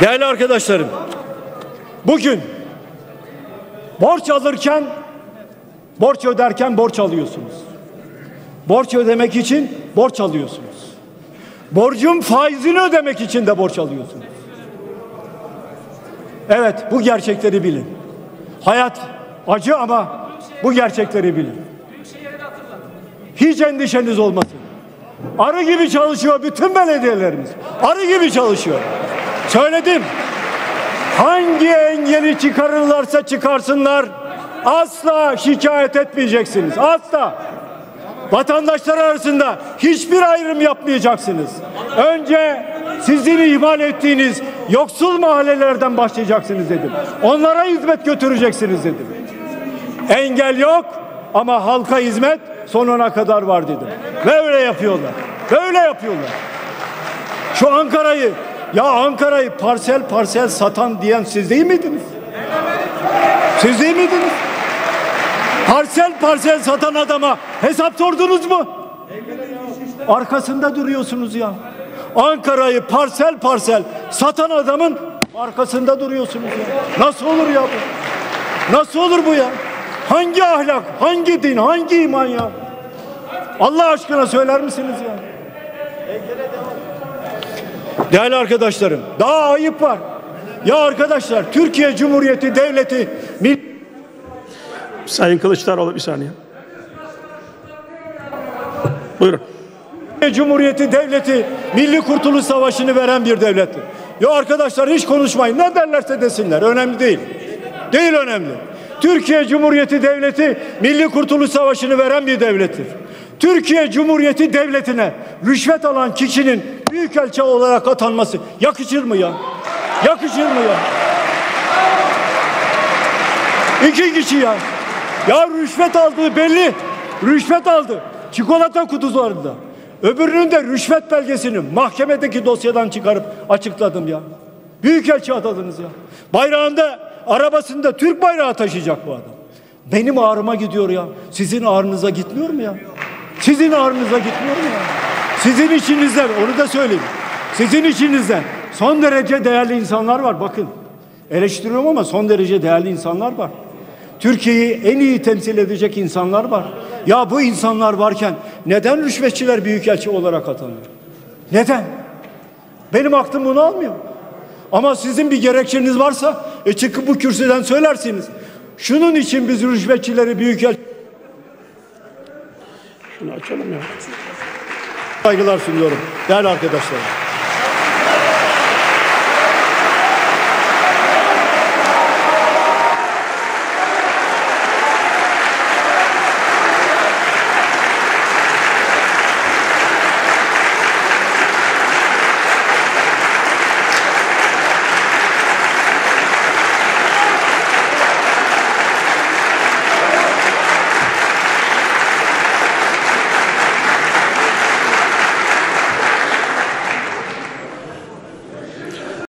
Değerli arkadaşlarım, bugün borç alırken, borç öderken borç alıyorsunuz. Borç ödemek için borç alıyorsunuz. Borcun faizini ödemek için de borç alıyorsunuz. Evet, bu gerçekleri bilin. Hayat acı ama bu gerçekleri bilin. Hiç endişeniz olmasın. Arı gibi çalışıyor bütün belediyelerimiz. Arı gibi çalışıyor. Söyledim. Hangi engeli çıkarırlarsa çıkarsınlar asla şikayet etmeyeceksiniz. Asla. Vatandaşlar arasında hiçbir ayrım yapmayacaksınız. Önce sizin ihmal ettiğiniz Yoksul mahallelerden başlayacaksınız dedim. Onlara hizmet götüreceksiniz dedim. Engel yok ama halka hizmet sonuna kadar var dedim. Ve öyle yapıyorlar. Böyle yapıyorlar. Şu Ankara'yı ya Ankara'yı parsel parsel satan diyen siz değil miydiniz? Siz değil miydiniz? Parsel parsel satan adama hesap sordunuz mu? Arkasında duruyorsunuz ya. Ankara'yı parsel parsel satan adamın arkasında duruyorsunuz ya. Nasıl olur ya bu? Nasıl olur bu ya? Hangi ahlak, hangi din, hangi iman ya? Allah aşkına söyler misiniz ya? Değerli arkadaşlarım, daha ayıp var. Ya arkadaşlar, Türkiye Cumhuriyeti Devleti Sayın Kılıçdaroğlu bir saniye. Buyurun. Cumhuriyeti Devleti Milli Kurtuluş Savaşı'nı veren bir devlettir. Ya arkadaşlar hiç konuşmayın. Ne derlerse desinler. Önemli değil. Değil önemli. Türkiye Cumhuriyeti Devleti Milli Kurtuluş Savaşı'nı veren bir devlettir. Türkiye Cumhuriyeti Devleti'ne rüşvet alan kişinin büyükelçi olarak atanması yakışır mı ya? Yakışır mı ya? İki kişi ya. Ya rüşvet aldığı belli. Rüşvet aldı. Çikolata kutularında. Öbürünün de rüşvet belgesini mahkemedeki dosyadan çıkarıp açıkladım ya. Büyükelçi atadınız ya. Bayrağında, arabasında Türk bayrağı taşıyacak bu adam. Benim ağrıma gidiyor ya. Sizin ağrınıza gitmiyor mu ya? Sizin ağrınıza gitmiyor mu ya? Sizin içinizden, onu da söyleyeyim. Sizin içinizden son derece değerli insanlar var bakın. Eleştiriyorum ama son derece değerli insanlar var. Türkiye'yi en iyi temsil edecek insanlar var. Ya bu insanlar varken neden rüşvetçiler büyükelçi olarak atanıyor? Neden? Benim aklım bunu almıyor. Ama sizin bir gerekçeniz varsa e çıkıp bu kürsüden söylersiniz. Şunun için biz rüşvetçileri büyükelçi Şunu açalım ya. saygılar sunuyorum değerli arkadaşlar.